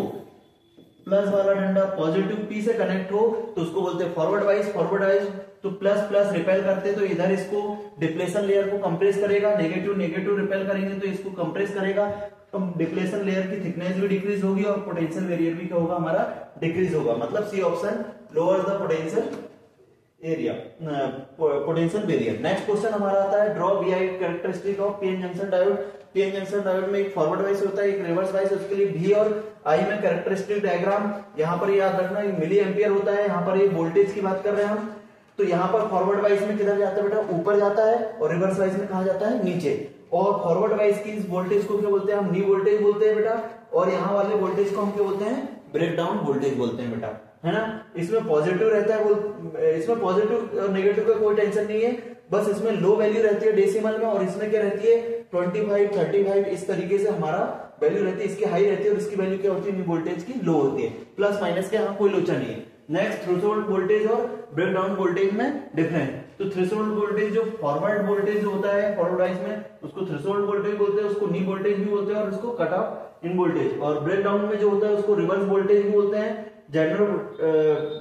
प्लस वाला डंडा पॉजिटिव पी से कनेक्ट हो तो उसको बोलते हैं फॉरवर्ड वाइज फॉरवर्ड वाइज तो प्लस प्लस रिपेल करते तो इधर इसको डिप्लेशन लेयर को कंप्रेस करेगा नेगेटिव नेगेटिव रिपेल करेंगे तो इसको कंप्रेस करेगा तो डिप्लेशन लेयर की थिकनेस भी डिक्रीज होगी और पोटेंशियल वेरियर भी क्या होगा, हमारा डिक्रीज होगा। मतलब C option lower the potential area potential barrier next question हमारा आता है draw V I characteristic of PN junction diode PN junction diode में एक फॉरवर्ड वाइज होता है, एक रिवर्स वाइज उसके लिए भी और आई में कैरेक्टरिस्टिक डायग्राम यहाँ पर याद रखना मिली एम्पियर होता है, यहाँ पर ये वोल्टेज की बात कर रहे हैं हम तो यहाँ पर फॉरवर्ड वाइज में किधर जाता है बेटा? ऊपर जाता है और रिवर्स वाइज में कहा जाता है? नीचे। और फॉरवर्ड वाइज की इस वोल्टेज को क्या बोलते हैं हम? नी वोल्टेज बोलते हैं बेटा। और यहाँ वाले वोल्टेज को हम क्या बोलते हैं? ब्रेक डाउन वोल्टेज बोलते हैं बेटा। है ना? इसमें पॉजिटिव रहता है इसमें पॉजिटिव और नेगेटिव का कोई टेंशन नहीं है। बस इसमें लो वैल्यू रहती है डेसिमल में और इसमें क्या रहती है? 25, 35 इस तरीके से हमारा वैल्यू रहती है। इसकी हाई रहती है और इसकी वैल्यू क्या होती है? वोल्टेज की लो होती है। प्लस माइनस के यहाँ कोई लोचा नहीं है। नेक्स्ट थ्रेशोल्ड वोल्टेज और ब्रेक डाउन वोल्टेज में डिफरेंस तो थ्रेशोल्ड वोल्टेज जो फॉरवर्ड वोल्टेज होता है फॉरवर्ड में उसको थ्रेशोल्ड वोल्टेज बोलते हैं उसको नी वोल्टेज भी बोलते हैं और उसको कट ऑफ़ इन वोल्टेज और ब्रेक डाउन में जो होता है उसको रिवर्स वोल्टेज भी बोलते हैं। जनरल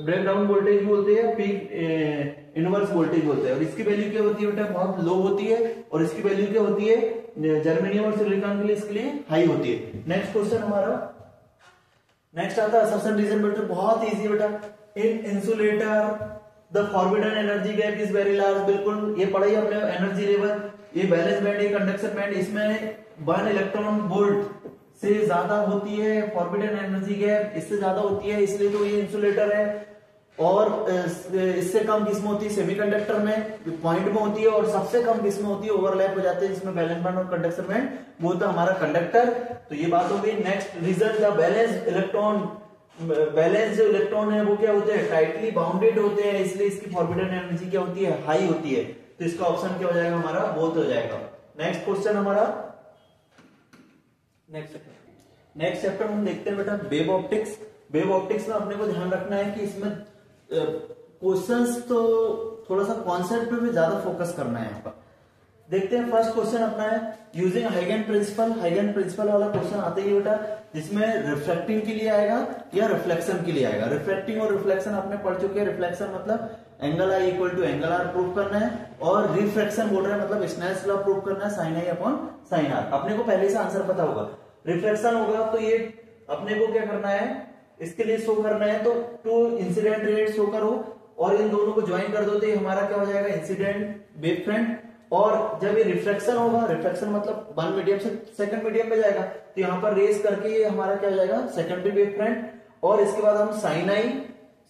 ब्रेक डाउन वोल्टेज बोलते हैं पीक इनवर्स वोल्टेज बोलते हैं। और इसकी वैल्यू क्या होती है बेटा? बहुत लो होती है। और इसकी वैल्यू क्या होती है? जर्मेनियम और सिलिकॉन के लिए इसके लिए हाई होती है। नेक्स्ट क्वेश्चन हमारा। नेक्स्ट आता है सबसे रीजन बेटा बहुत इजी बेटा। In insulator the forbidden energy gap is very large बिल्कुल, ये पढ़ा ही अपने एनर्जी लेवल ये बैलेंस बैंड ये कंडक्शन बैंड इसमें वन इलेक्ट्रॉन वोल्ट से ज़्यादा होती है फॉरबिडन एनर्जी गैप इससे ज़्यादा होती है, इसलिए तो ये इंसुलेटर है। और इससे कम किस्म होती है सेमीकंडक्टर में पॉइंट में होती है और सबसे कम किस्म होती है ओवरलैप हो जाते हैं, जिसमें बैलेंस बैंड और कंडक्शन बैंड वो तो हमारा कंडक्टर तो ये बात हो गई। Next result the valence electron valence जो इलेक्ट्रॉन है, वो क्या होते हैं? टाइटली बाउंडेड होते हैं, इसलिए इसकी फॉरबिडन एनर्जी क्या होती है? हाई होती है। तो इसका ऑप्शन क्या हो जाएगा? हमारा बोथ हो जाएगा। नेक्स्ट क्वेश्चन हमारा नेक्स्ट नेक्स्ट चैप्टर हम देखते हैं बेटा वेब ऑप्टिक्स वेब ऑप्टिक्स में अपने को ध्यान रखना है कि इसमें क्वेश्चंस तो थोड़ा सा कॉन्सेप्ट पे भी ज़्यादा फोकस करना है पर। देखते हैं फ़र्स्ट क्वेश्चन अपना है यूजिंग हाइगेन प्रिंसिपल हाइगेन प्रिंसिपल वाला क्वेश्चन आते ही बेटा, जिसमें रिफ्लेक्टिंग के लिए आएगा या रिफ्लेक्शन के लिए आएगा। रिफ्लेक्टिंग और रिफ्लेक्शन आपने पढ़ चुके हैं। रिफ्लेक्शन मतलब angle I equal to angle R prove करना है और रिफ्लेक्शन बोल रहे मतलब स्नेल्स लॉ प्रूव करना है sine I upon sine R अपने को पहले से आंसर पता होगा। रिफ्लेक्शन होगा तो ये अपने को क्या करना है? इसके लिए शो करना है तो टू इंसिडेंट रेट शो करो और इन दोनों को ज्वाइन कर दो तो ये हमारा क्या हो जाएगा? इंसिडेंट वेव फ्रंट और जब ये रिफ्लेक्शन होगा रिफ्लेक्शन मतलब वन मीडियम से सेकंड मीडियम में जाएगा तो यहाँ पर रेस करके ये हमारा क्या हो जाएगा? सेकेंडरी वेव फ्रंट और इसके बाद हम sine I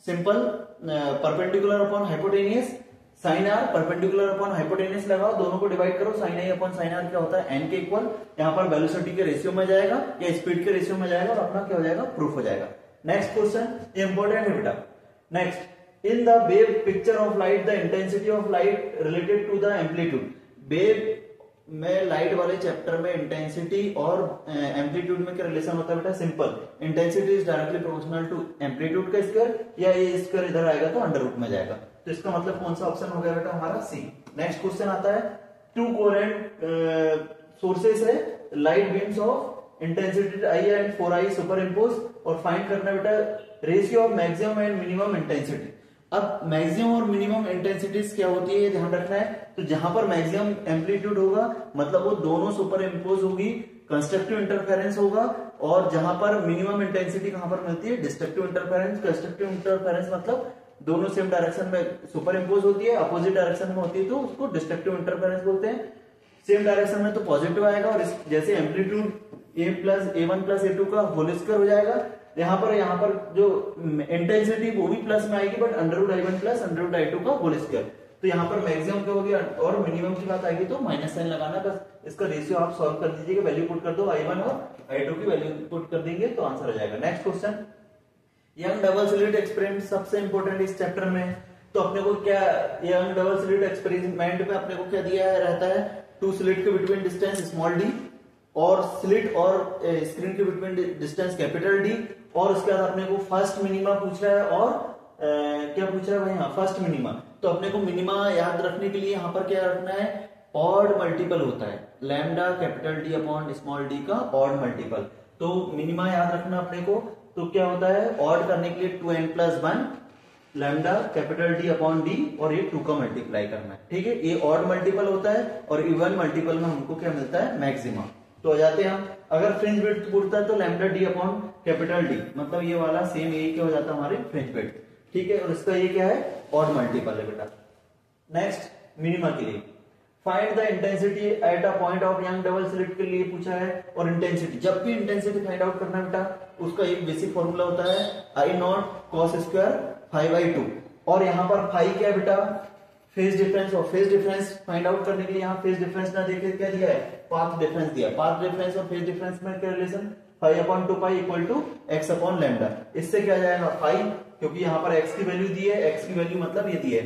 simple perpendicular upon hypotenuse sine R perpendicular upon hypotenuse लगाओ, दोनों को डिवाइड करो sine I upon sine R क्या होता है? एन के इक्वल यहाँ पर वेलोसिटी के रेशियो में जाएगा या स्पीड के रेशियो में जाएगा और अपना क्या हो जाएगा? प्रूफ हो जाएगा। नेक्स्ट क्वेश्चन इंपॉर्टेंट है बेटा। Next in the wave picture of light the intensity of light related to the amplitude wave में लाइट वाले चैप्टर में इंटेंसिटी और एम्पलीट्यूड में क्या रिलेशन होता है बेटा? Simple intensity is directly proportional to amplitude का स्क्वायर या ये स्क्वायर इधर आएगा तो अंडर रूट में जाएगा। तो इसका मतलब कौन सा ऑप्शन हो गया बेटा? हमारा सी नेक्स्ट क्वेश्चन आता है। टू कोरेंट सोर्सेस है light beams of intensity I and four I superimpose और फाइंड करना बेटा ratio of maximum and minimum intensity अब मैक्सिमम और मिनिमम इंटेंसिटीज क्या होती है ध्यान रखना है। तो जहाँ पर मैक्सिमम एम्पलीट्यूड होगा मतलब वो दोनों सुपर इम्पोज होगी कंस्ट्रक्टिव इंटरफेरेंस होगा, और जहाँ पर मिनिमम इंटेंसिटी कहाँ पर मिलती है? डिस्ट्रक्टिव इंटरफेरेंस कंस्ट्रक्टिव इंटरफेरेंस मतलब दोनों सेम डायरेक्शन में सुपर इम्पोज होती है अपोजिट डायरेक्शन में होती है तो उसको डिस्ट्रक्टिव इंटरफेरेंस बोलते हैं। सेम डायरेक्शन में तो पॉजिटिव आएगा, और जैसे amplitude A plus A one plus A two का होल स्क्वायर हो जाएगा। यहाँ पर यहाँ पर जो इंटेंसिटी वो भी प्लस में आएगी but under I one plus under I two का होल स्क्वायर तो यहाँ पर मैक्सिमम क्या होगी? और मिनिमम की बात आएगी तो माइनस साइन लगाना, बस इसका रेशियो आप सॉल्व कर दीजिएगा वैल्यू पुट कर दो आई वन और आई टू की वैल्यू पुट कर देंगे तो आंसर हो जाएगा. Next question Young double slit experiment सबसे इंपॉर्टेंट इस चैप्टर में. तो अपने को क्या यंग डबल स्लिट एक्सपेरिमेंट में अपने को क्या दिया है रहता है? टू स्लिट के बिटवीन डिस्टेंस स्मॉल डी और स्लिट और स्क्रीन के बिटवीन डिस्टेंस कैपिटल डी और उसके बाद अपने को फ़र्स्ट मिनिमा पूछ रहा है और आ, क्या पूछ रहा है भाई? हाँ फ़र्स्ट मिनिमा तो अपने को मिनिमा याद रखने के लिए यहाँ पर क्या रखना है? ऑड मल्टीपल होता है। Lambda capital D upon small D का ऑड मल्टीपल तो मिनिमा याद रखना अपने को। तो क्या होता है? ऑड करने के लिए two N plus one lambda capital D upon D और ये टू का मल्टीप्लाई करना है। ठीक है? ये ऑड मल्टीपल होता है और इवन मल्टीपल में हमको क्या मिलता है? मैक्सिमम तो आ जाते हैं हम। अगर फ्रिंज बिट पूछता है तो lambda D upon capital D मतलब ये वाला सेम ये क्या हो जाता है हमारे फ्रिंज बिट ठीक है, और इसका ये क्या है? ऑड मल्टीपल है बेटा। नेक्स्ट मिनिमा के लिए। Find the intensity at a point of Young double slit के लिए पूछा है, और इंटेंसिटी जब भी इंटेंसिटी फाइंड आउट करना बेटा, उसका एक बेसिक फॉर्मूला होता है I naught cos square phi by two और यहाँ पर फाइव क्या बेटा? फ़ेज़ डिफरेंस और फ़ेज़ डिफरेंस फाइंड आउट करने के लिए यहाँ फ़ेज़ डिफरेंस ना देखे, क्या दिया है? पाथ डिफरेंस दिया। पाथ डिफरेंस और फ़ेज़ डिफरेंस में क्या relation phi upon two pi equal to x upon lambda. इससे क्या जाएगा फाइव? क्योंकि यहाँ पर एक्स की वैल्यू दी है, एक्स की वैल्यू मतलब ये दी है,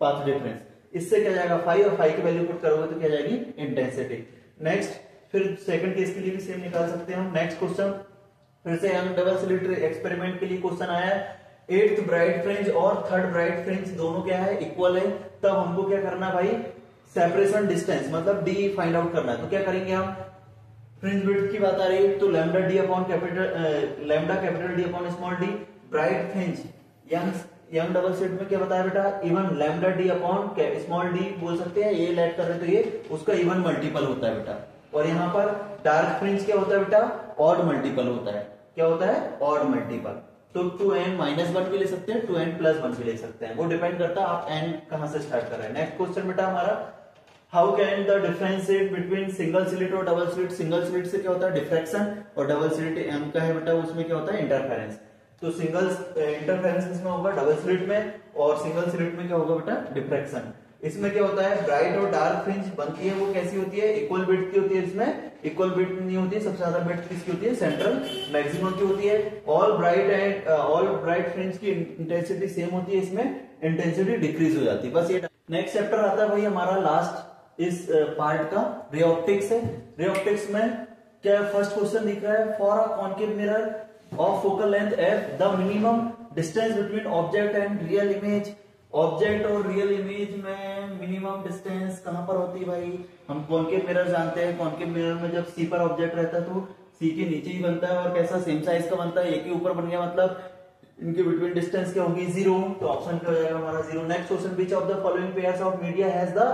पाथ डिफरेंस। इससे क्या जाएगा फाइव? और फाइव की वैल्यू पुट करोगे तो क्या जाएगी? इंटेंसिटी। नेक्स्ट, फिर सेकंड केस के लिए भी सेम निकाल सकते हैं हम। Next question. फिर से यंग डबल स्लिट एक्सपेरिमेंट के लिए क्वेश्चन आया है। एट्थ ब्राइट फ्रिंज और थर्ड ब्राइट फ्रिंज दोनों क्या है? इक्वल है। तब हमको क्या करना भाई? सेपरेशन डिस्टेंस मतलब डी फाइंड आउट करना है। तो क्या करेंगे हम? फ्रिंज विड्थ की बात आ रही है तो lambda D upon capital lambda capital D upon small D bright fringe Young Young double set में क्या बताया बेटा? Even lambda D upon small D बोल सकते हैं, ये लेट कर रहे तो ये, उसका इवन मल्टीपल होता है बेटा। और यहाँ पर डार्क फ्रिंज क्या होता है बेटा? ऑड मल्टीपल होता है। क्या होता है? ऑड मल्टीपल तो टू एन माइनस वन भी ले सकते हैं टू एन प्लस वन भी ले सकते हैं। वो डिपेंड करता है आप एन कहाँ से स्टार्ट कर रहे हैं। नेक्स्ट क्वेश्चन बेटा हमारा how can the differentiate between single slit और डबल स्लिट सिंगल स्लिट से क्या होता है? डिफ्रेक्शन और डबल स्लिट एम का है बेटा, उसमें क्या होता है? इंटरफेरेंस तो सिंगल इंटरफेरेंस किसमें होगा? डबल स्लिट में और सिंगल स्लिट में क्या होगा बेटा? डिफ्रेक्शन इसमें क्या होता है? ब्राइट और डार्क फ्रिंज बनती है, वो कैसी होती है? इक्वल बिट की होती है इसमें. इक्वल बिट नहीं होती, सबसे ज़्यादा बिट किसकी होती है? सेंट्रल मैक्सिमम की होती है. All bright and all bright fringe की इंटेंसिटी सेम होती है इसमें. इंटेंसिटी डिक्रीज हो जाती है. बस ये नेक्स्ट चैप्टर आता है भाई हमारा लास्ट इस पार्ट का। रियोप्टिक्स है। रियोप्टिक्स में क्या फ़र्स्ट क्वेश्चन दिख रहा है। For a concave mirror of focal length F the minimum distance between object and real image object और रियल इमेज में मिनिमम डिस्टेंस कहाँ पर होती है भाई? हम कॉन्केव मिरर जानते हैं। कॉन्केव मिरर में जब सी पर ऑब्जेक्ट रहता है तो सी के नीचे ही बनता है और कैसा सेम साइज़ का बनता है? एक ही ऊपर बन गया मतलब इनके बिटवीन डिस्टेंस क्या होगी? ज़ीरो तो ऑप्शन क्या हो जाएगा हमारा? Zero next question which of the following pairs of media has the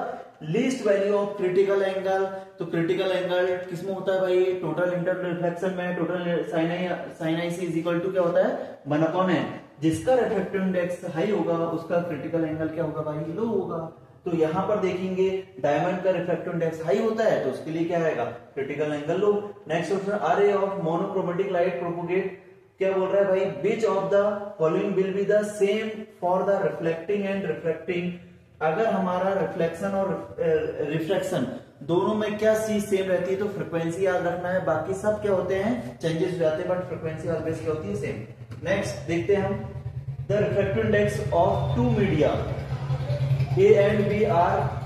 least value of critical angle तो क्रिटिकल एंगल किसमें होता है भाई? टोटल इंटर रिफ्लेक्शन में total sine is equal to क्या होता है? वन अपॉन है जिसका रिफ्लेक्टिव इंडेक्स हाई होगा, उसका क्रिटिकल एंगल क्या होगा भाई? लो होगा। तो यहाँ पर देखेंगे डायमंड का रिफ्लेक्टिव इंडेक्स हाई होता है तो उसके लिए क्या आएगा? Critical angle low next question are of monochromatic light propagate क्या बोल रहा है भाई? Which of the following will be the same for the reflecting and reflecting अगर हमारा रिफ्लेक्शन और रिफ्लेक्शन दोनों में क्या चीज़ सेम रहती है तो फ्रिक्वेंसी याद रखना है। बाकी सब क्या होते हैं? चेंजेस हो जाते हैं बट फ्रिक्वेंसी ऑलवेज क्या होती है? सेम नेक्स्ट देखते हैं हम the reflective index of two media A and B are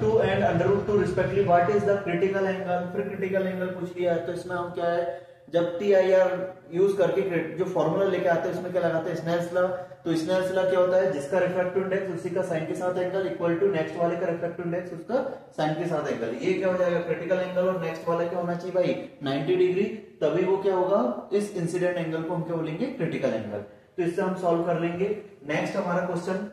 two and under two respectively what is the critical angle फिर क्रिटिकल एंगल पूछ लिया है तो इसमें हम क्या है? जब टी आई आर यूज़ करके जो फॉर्मूला लेके आते हैं, उसमें क्या लगाते हैं? स्नेल्स लॉ तो स्नेल्स लॉ क्या होता है? जिसका रिफ्लेक्टिव इंडेक्स उसी का साइन के साथ एंगल इक्वल टू नेक्स्ट वाले का रिफ्लेक्टिव इंडेक्स उसका साइन के साथ एंगल ये क्या हो जाएगा? क्रिटिकल एंगल और नेक्स्ट वाले क्या होना चाहिए भाई? 90 डिग्री तभी वो क्या होगा? इस इंसिडेंट एंगल को हम क्या बोलेंगे? क्रिटिकल एंगल तो इससे हम सॉल्व कर लेंगे। नेक्स्ट हमारा क्वेश्चन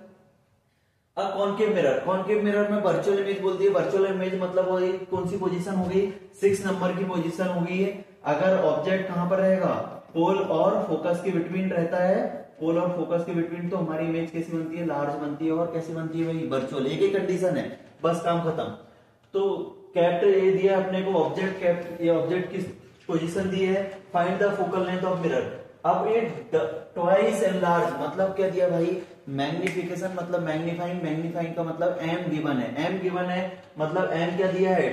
अब कॉनकेव मिरर कॉनकेव मिरर में वर्चुअल इमेज बोलती है। वर्चुअल इमेज मतलब कौन सी पोजीशन होगी सिक्स नंबर की पोजीशन होगी अगर ऑब्जेक्ट कहाँ पर रहेगा? पोल और फोकस के बिटवीन रहता है। पोल और फोकस के बिटवीन तो हमारी इमेज कैसी बनती है? लार्ज बनती है और कैसी बनती है भाई? वर्चुअल एक ही कंडीशन है। बस काम खत्म। तो कैप्ट ये दिया अपने को। ऑब्जेक्ट कैप्ट ये ऑब्जेक्ट किस पोजीशन दी है? Find the focal length of mirror अब ये ट्वाइस एंड लार्ज मतलब क्या दिया भाई? मैग्निफिकेशन मतलब मैग्नीफाइंग मैग्नीफाइंग का मतलब एम गिवन है। एम गिवन है मतलब एम क्या दिया है?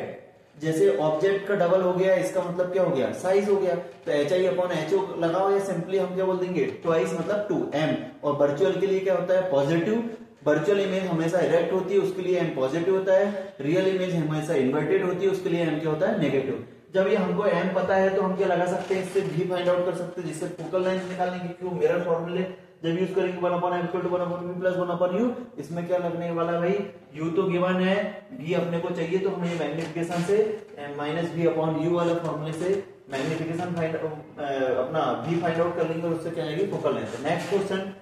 जैसे ऑब्जेक्ट का डबल हो गया, इसका मतलब क्या हो गया? साइज़ हो गया। तो H I upon H O लगाओ या सिंपली हम क्या बोल देंगे? ट्वाइस मतलब टू एम और वर्चुअल के लिए क्या होता है? पॉजिटिव वर्चुअल इमेज हमेशा इरेक्ट होती है, उसके लिए एम पॉजिटिव होता है. रियल इमेज हमेशा इन्वर्टेड होती है, उसके लिए एम क्या होता है? नेगेटिव जब ये हमको एम पता है तो हम क्या लगा सकते हैं? इससे भी फाइंड आउट कर सकते हैं, जिससे फोकल लेंथ निकालने की क्यों मिरर फॉर्मूले जब यूज़ करेंगे one upon M to one upon B plus one upon U इसमें क्या लगने वाला भाई? यू तो गिवन है भी अपने को चाहिए तो हमें मैग्निफिकेशन से माइनस बी अपॉन यू वाले फॉर्मूले से मैग्निफिकेशन फाइंड अपना भी फाइंड आउट कर लेंगे उससे क्या आएगी? Focal length next question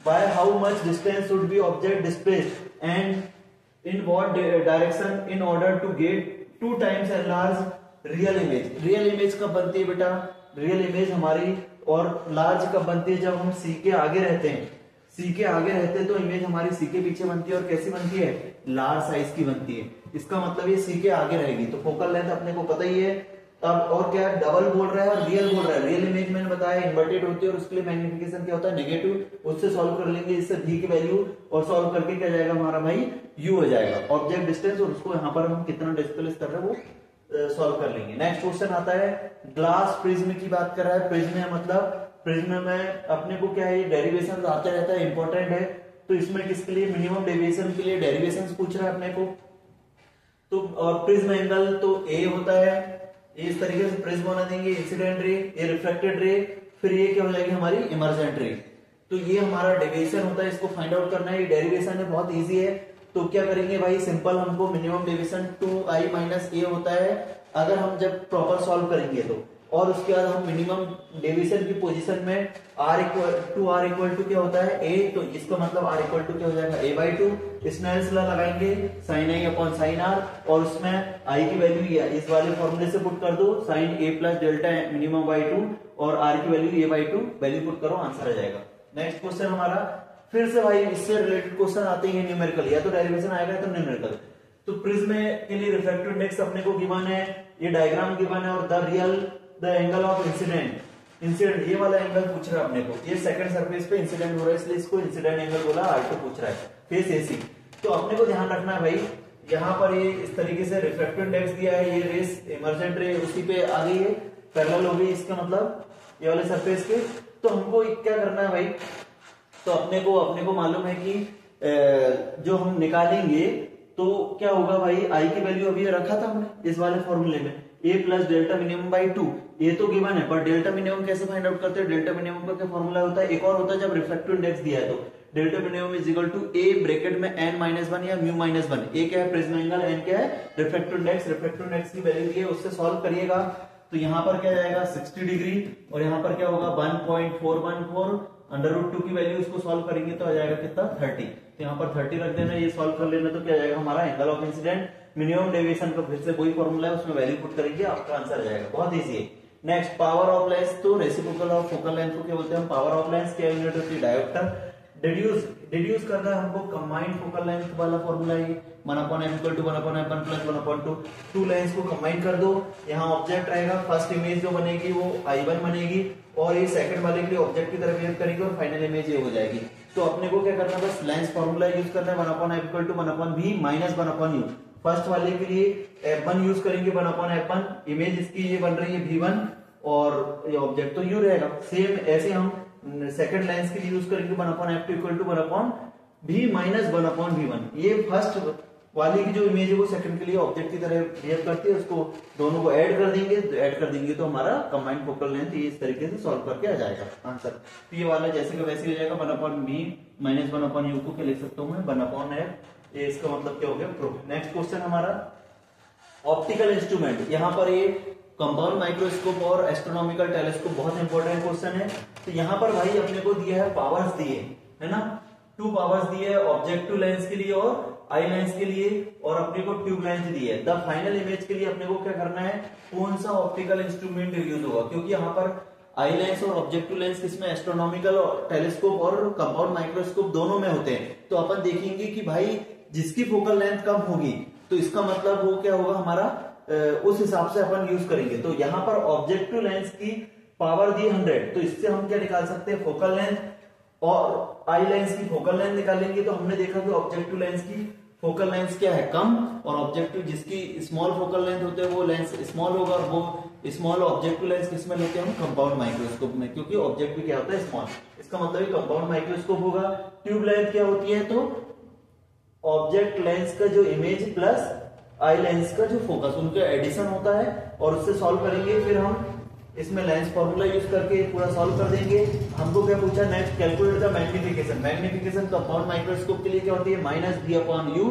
by how much distance should be object displaced and in what direction in order to get two times enlarge real image real image कब बनती है बेटा? रियल इमेज हमारी और लार्ज कब बनती है जब हम सी के आगे रहते हैं। सी के आगे रहते हैं तो इमेज हमारी सी के पीछे बनती है और कैसी बनती है? लार्ज साइज़ की बनती है। इसका मतलब ये सी के आगे रहेगी। तो फोकल लेंथ अपने को पता ही है। तब और क्या डबल बोल रहा है और रियल बोल रहा है। रियल इमेज मैंने बताया इन्वर्टेड होती है और उसके लिए मैग्निफिकेशन क्या होता है? नेगेटिव उससे सॉल्व कर लेंगे इससे भी की वैल्यू और सॉल्व करके क्या जाएगा हमारा भाई? यू हो जाएगा। ऑब्जेक्ट डिस्टेंस और उसको यहाँ पर हम कितना डिस्प्लेस कर रहे हैं वो सॉल्व कर लेंगे। नेक्स्ट क्वेश्चन आता है ग्लास प्रिज्म की बात कर रहा है। प्रिज्म है मतलब प्रिज्म में अपने को क्या है डेरिवेशन आता रहता है इंपॉर्टेंट है। तो इसमें किसके लिए मिनिमम डेविएशन के लिए डेरिवेशन पूछ रहा है अपने को? तो और प्रिज्म एंगल तो ए होता है। इस तरीके से प्रिज्म बना देंगे इंसिडेंट रे ये रिफ्लेक्टेड रे फिर ये क्या हो जाएगी, हमारी इमरजेंट रे तो ये हमारा डेविएशन होता है, इसको फाइंड आउट करना है। ये डेरिवेशन है, बहुत इजी है। तो क्या करेंगे भाई? सिंपल हमको minimum deviation two I minus A होता है। अगर हम जब प्रॉपर सॉल्व करेंगे तो। और उसके बाद हम मिनिमम डेविएशन की पोजीशन में R equal to R equal to क्या होता है? ए तो इसका मतलब आर इक्वल टू क्या हो जाएगा? ए बाई टू ला लगाएँगे sine I upon sine R और उसमें आई की वैल्यू इस वाले फॉर्मूले से पुट कर दो। Sine A plus delta minimum by two और आर की value A by two value put करो आंसर आ जाएगा। नेक्स्ट क्वेश्चन हमारा फिर से भाई इससे रिलेटेड क्वेश्चन आते हैं न्यूमेरिकल या तो डेरिवेशन आएगा तो न्यूमेरिकल तो प्रिज्म के लिए रिफ्लेक्टिव इंडेक्स अपने को गिवन है, ये डायग्राम गिवन है, और the real the angle of incident incident ये वाला एंगल पूछ रहा है अपने को। ये सेकंड सरफेस पे इंसिडेंट हो रहा है, इसलिए इसको इंसिडेंट एंगल बोला आर को पूछ रहा है। फेस एसी तो अपने को ध्यान रखना है भाई, यहाँ पर ये इस तरीके से रिफ्लेक्टिव इंडेक्स दिया है, ये रेस इमरजेंट रे उसी पे आ गई है पैरेलल हो गई इसका मतलब ये वाले सरफेस के। तो हमको क्या करना है भाई तो अपने को अपने को मालूम है कि जो हम निकालेंगे तो क्या होगा भाई? आई की वैल्यू अभी रखा था हमने इस वाले फॉर्मूले में। A plus delta minimum by two A तो गिवन है, पर डेल्टा मिनिमम कैसे फाइंड आउट करते हैं? डेल्टा मिनिमम का क्या फॉर्मूला होता है? एक और होता है जब रिफ्लेक्टिव इंडेक्स दिया है तो। Delta minimum is equal to A bracket में एन माइनस वन या म्यू माइनस वन ए क्या है? प्रिज्म एंगल एन क्या है? रिफ्लेक्टिव इंडेक्स रिफ्लेक्टिव इंडेक्स की वैल्यू दी है उससे सॉल्व करिएगा। तो यहाँ पर क्या जाएगा? 60 डिग्री और यहाँ पर क्या होगा? 1.414 अंडर रूट टू की वैल्यू इसको सॉल्व करेंगे तो आ जाएगा कितना? 30 तो यहाँ पर 30 रख देना, ये सॉल्व कर लेना तो क्या जाएगा? हमारा angle of incident minimum deviation का फिर से वही फॉर्मूला है, उसमें वैल्यू पुट करेंगे, आपका आंसर जाएगा। बहुत इजी है नेक्स्ट पावर ऑफ़ लेंस तो रेसिप्रोकल ऑफ़ फोकल लेंथ को क्या बोलते हैं पावर ऑफ़ लेंस क्या यूनिट होती है डायोप्टर डिड्यूस डिड्यूस करना है हमको कंबाइंड फोकल लेंथ वाला फॉर्मूला है one upon M equal to one upon M plus one upon two two lens को कंबाइन कर दो। यहाँ ऑब्जेक्ट रहेगा फ़र्स्ट इमेज जो बनेगी वो आई वन बनेगी। और ये सेकंड वाले के लिए ऑब्जेक्ट की तरफ़ वेव करेगी और फाइनल इमेज ये हो जाएगी। तो अपने को क्या करना है? बस लेंस फॉर्मूला यूज़ करना है। Minus one upon U first वाले के लिए एफ़ वन यूज़ करेंगे one upon F one image इसकी ये बन रही है वी वन और ये ऑब्जेक्ट तो यू रहेगा। सेम ऐसे हम सेकंड लेंस के लिए यूज़ करेंगे one upon F two equal to one upon भी minus one upon V one ये फ़र्स्ट वाली की जो इमेज है वो सेकंड के लिए ऑब्जेक्ट की तरह बिहेव करती है, उसको दोनों को ऐड कर देंगे तो ऐड कर देंगे तो हमारा कंबाइंड फोकल लेंथ ये इस तरीके से सॉल्व करके आ जाएगा। आंसर तो ये वाला जैसे का वैसे हो जाएगा one upon B minus one upon U को लिख सकता हूँ मैं? वन अपॉन एफ़ ये इसका मतलब क्या हो गया? प्रूफ नेक्स्ट क्वेश्चन हमारा ऑप्टिकल इंस्ट्रूमेंट यहाँ पर ये कंपाउंड माइक्रोस्कोप और एस्ट्रोनॉमिकल टेलीस्कोप बहुत इंपॉर्टेंट क्वेश्चन है। तो यहाँ पर भाई अपने को दिया है पावर्स दिए, है ना? टू पावर्स दिए ऑब्जेक्टिव लेंस के लिए और आई लेंस के लिए और अपने को ट्यूब लेंस दी है। द फाइनल इमेज के लिए अपने को क्या करना है? कौन सा ऑप्टिकल इंस्ट्रूमेंट यूज़ होगा? क्योंकि यहाँ पर आई लेंस और ऑब्जेक्टिव लेंस किसमें एस्ट्रोनॉमिकल टेलीस्कोप और कंपाउंड माइक्रोस्कोप दोनों में होते हैं। तो अपन देखेंगे कि भाई जिसकी फोकल लेंथ कम होगी तो इसका मतलब वो क्या होगा हमारा? उस हिसाब से अपन यूज़ करेंगे। तो यहाँ पर ऑब्जेक्टिव लेंस की पावर दी हंड्रेड तो इससे हम क्या निकाल सकते हैं? फोकल लेंथ और आई लेंस की फोकल लेंथ निकालेंगे तो हमने देखा कि ऑब्जेक्टिव लेंस की फोकल लेंथ क्या है? कम और ऑब्जेक्टिव जिसकी स्मॉल फोकल लेंथ होते हैं वो लेंस स्मॉल होगा वो स्मॉल ऑब्जेक्टिव लेंस किसमें लेते हैं हम? कंपाउंड माइक्रोस्कोप में, क्योंकि ऑब्जेक्टिव क्या होता है स्मॉल इसका मतलब कंपाउंड माइक्रोस्कोप होगा। ट्यूब लेंथ क्या होती है? तो ऑब्जेक्ट लेंस का जो इमेज प्लस आई लेंस का जो फोकस उनका एडिशन होता है और उससे सॉल्व करेंगे, फिर हम इसमें लेंस फॉर्मूला यूज़ करके पूरा सॉल्व कर देंगे। हमको क्या पूछा? Next calculate the magnification magnification compound microscope के लिए क्या होती है? माइनस डी अपॉन यू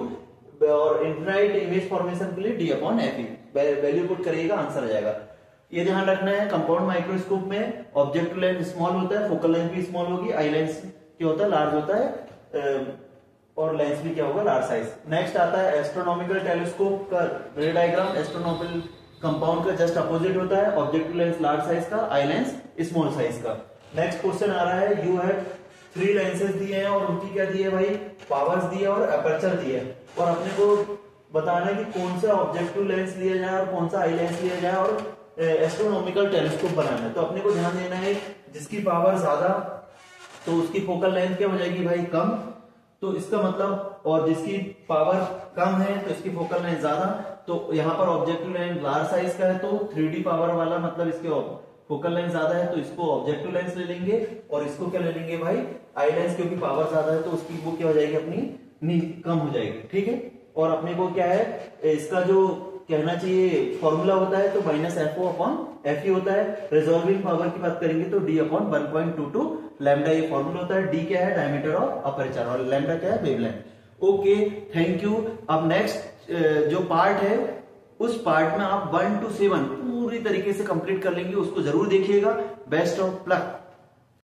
और इंफिनाइट इमेज फॉर्मेशन के लिए D upon F value put करिएगा आंसर आ जाएगा। ये ध्यान रखना है कंपाउंड माइक्रोस्कोप में ऑब्जेक्ट लेंस स्मॉल होता है फोकल लेंथ भी स्मॉल होगी आई लेंस क्या होता है? लार्ज होता है और लेंस भी क्या होगा? लार्ज साइज़ नेक्स्ट आता है एस्ट्रोनॉमिकल टेलीस्कोप का डायग्राम एस्ट्रोनॉमिकल कंपाउंड का जस्ट अपोजिट होता है ऑब्जेक्टिव लेंस लार्ज साइज़ का आई लेंस स्मॉल साइज़ का। नेक्स्ट क्वेश्चन आ रहा है यू हैव थ्री लेंसेज दिए हैं और उनकी क्या दी है भाई? पावर्स दी है और अपर्चर दिए और अपने को बताना है कि कौन सा ऑब्जेक्टिव लेंस लिया जाए और कौन सा आई लेंस लिया जाए और एस्ट्रोनॉमिकल टेलीस्कोप बनाना है। तो अपने को ध्यान देना है, जिसकी पावर ज़्यादा तो उसकी फोकल लेंथ क्या हो जाएगी भाई? कम। तो इसका मतलब और जिसकी पावर कम है तो इसकी फोकल लेंथ ज़्यादा। तो यहाँ पर ऑब्जेक्टिव लेंस लार्ज साइज़ का है तो थ्री पावर वाला मतलब इसके फोकल लेंथ ज़्यादा है तो इसको ऑब्जेक्टिव लेंस ले लेंगे। और इसको क्या ले लेंगे भाई? आई लेंस क्योंकि पावर ज़्यादा है तो उसकी वो क्या हो जाएगी अपनी? कम हो जाएगी, ठीक है? और अपने को क्या है इसका जो कहना चाहिए फॉर्मूला होता है तो minus F O upon F E होता है। रिजॉल्विंग पावर की बात करेंगे तो D upon one point two two lambda ये फॉर्मूला होता है। डी क्या है? डायमीटर ऑफ़ अपर्चर और लैमडा क्या है? वेवलेंथ ओके थैंक यू अब नेक्स्ट जो पार्ट है, उस पार्ट में आप वन टू सेवन पूरी तरीके से कंप्लीट कर लेंगे, उसको ज़रूर देखिएगा। Best of plug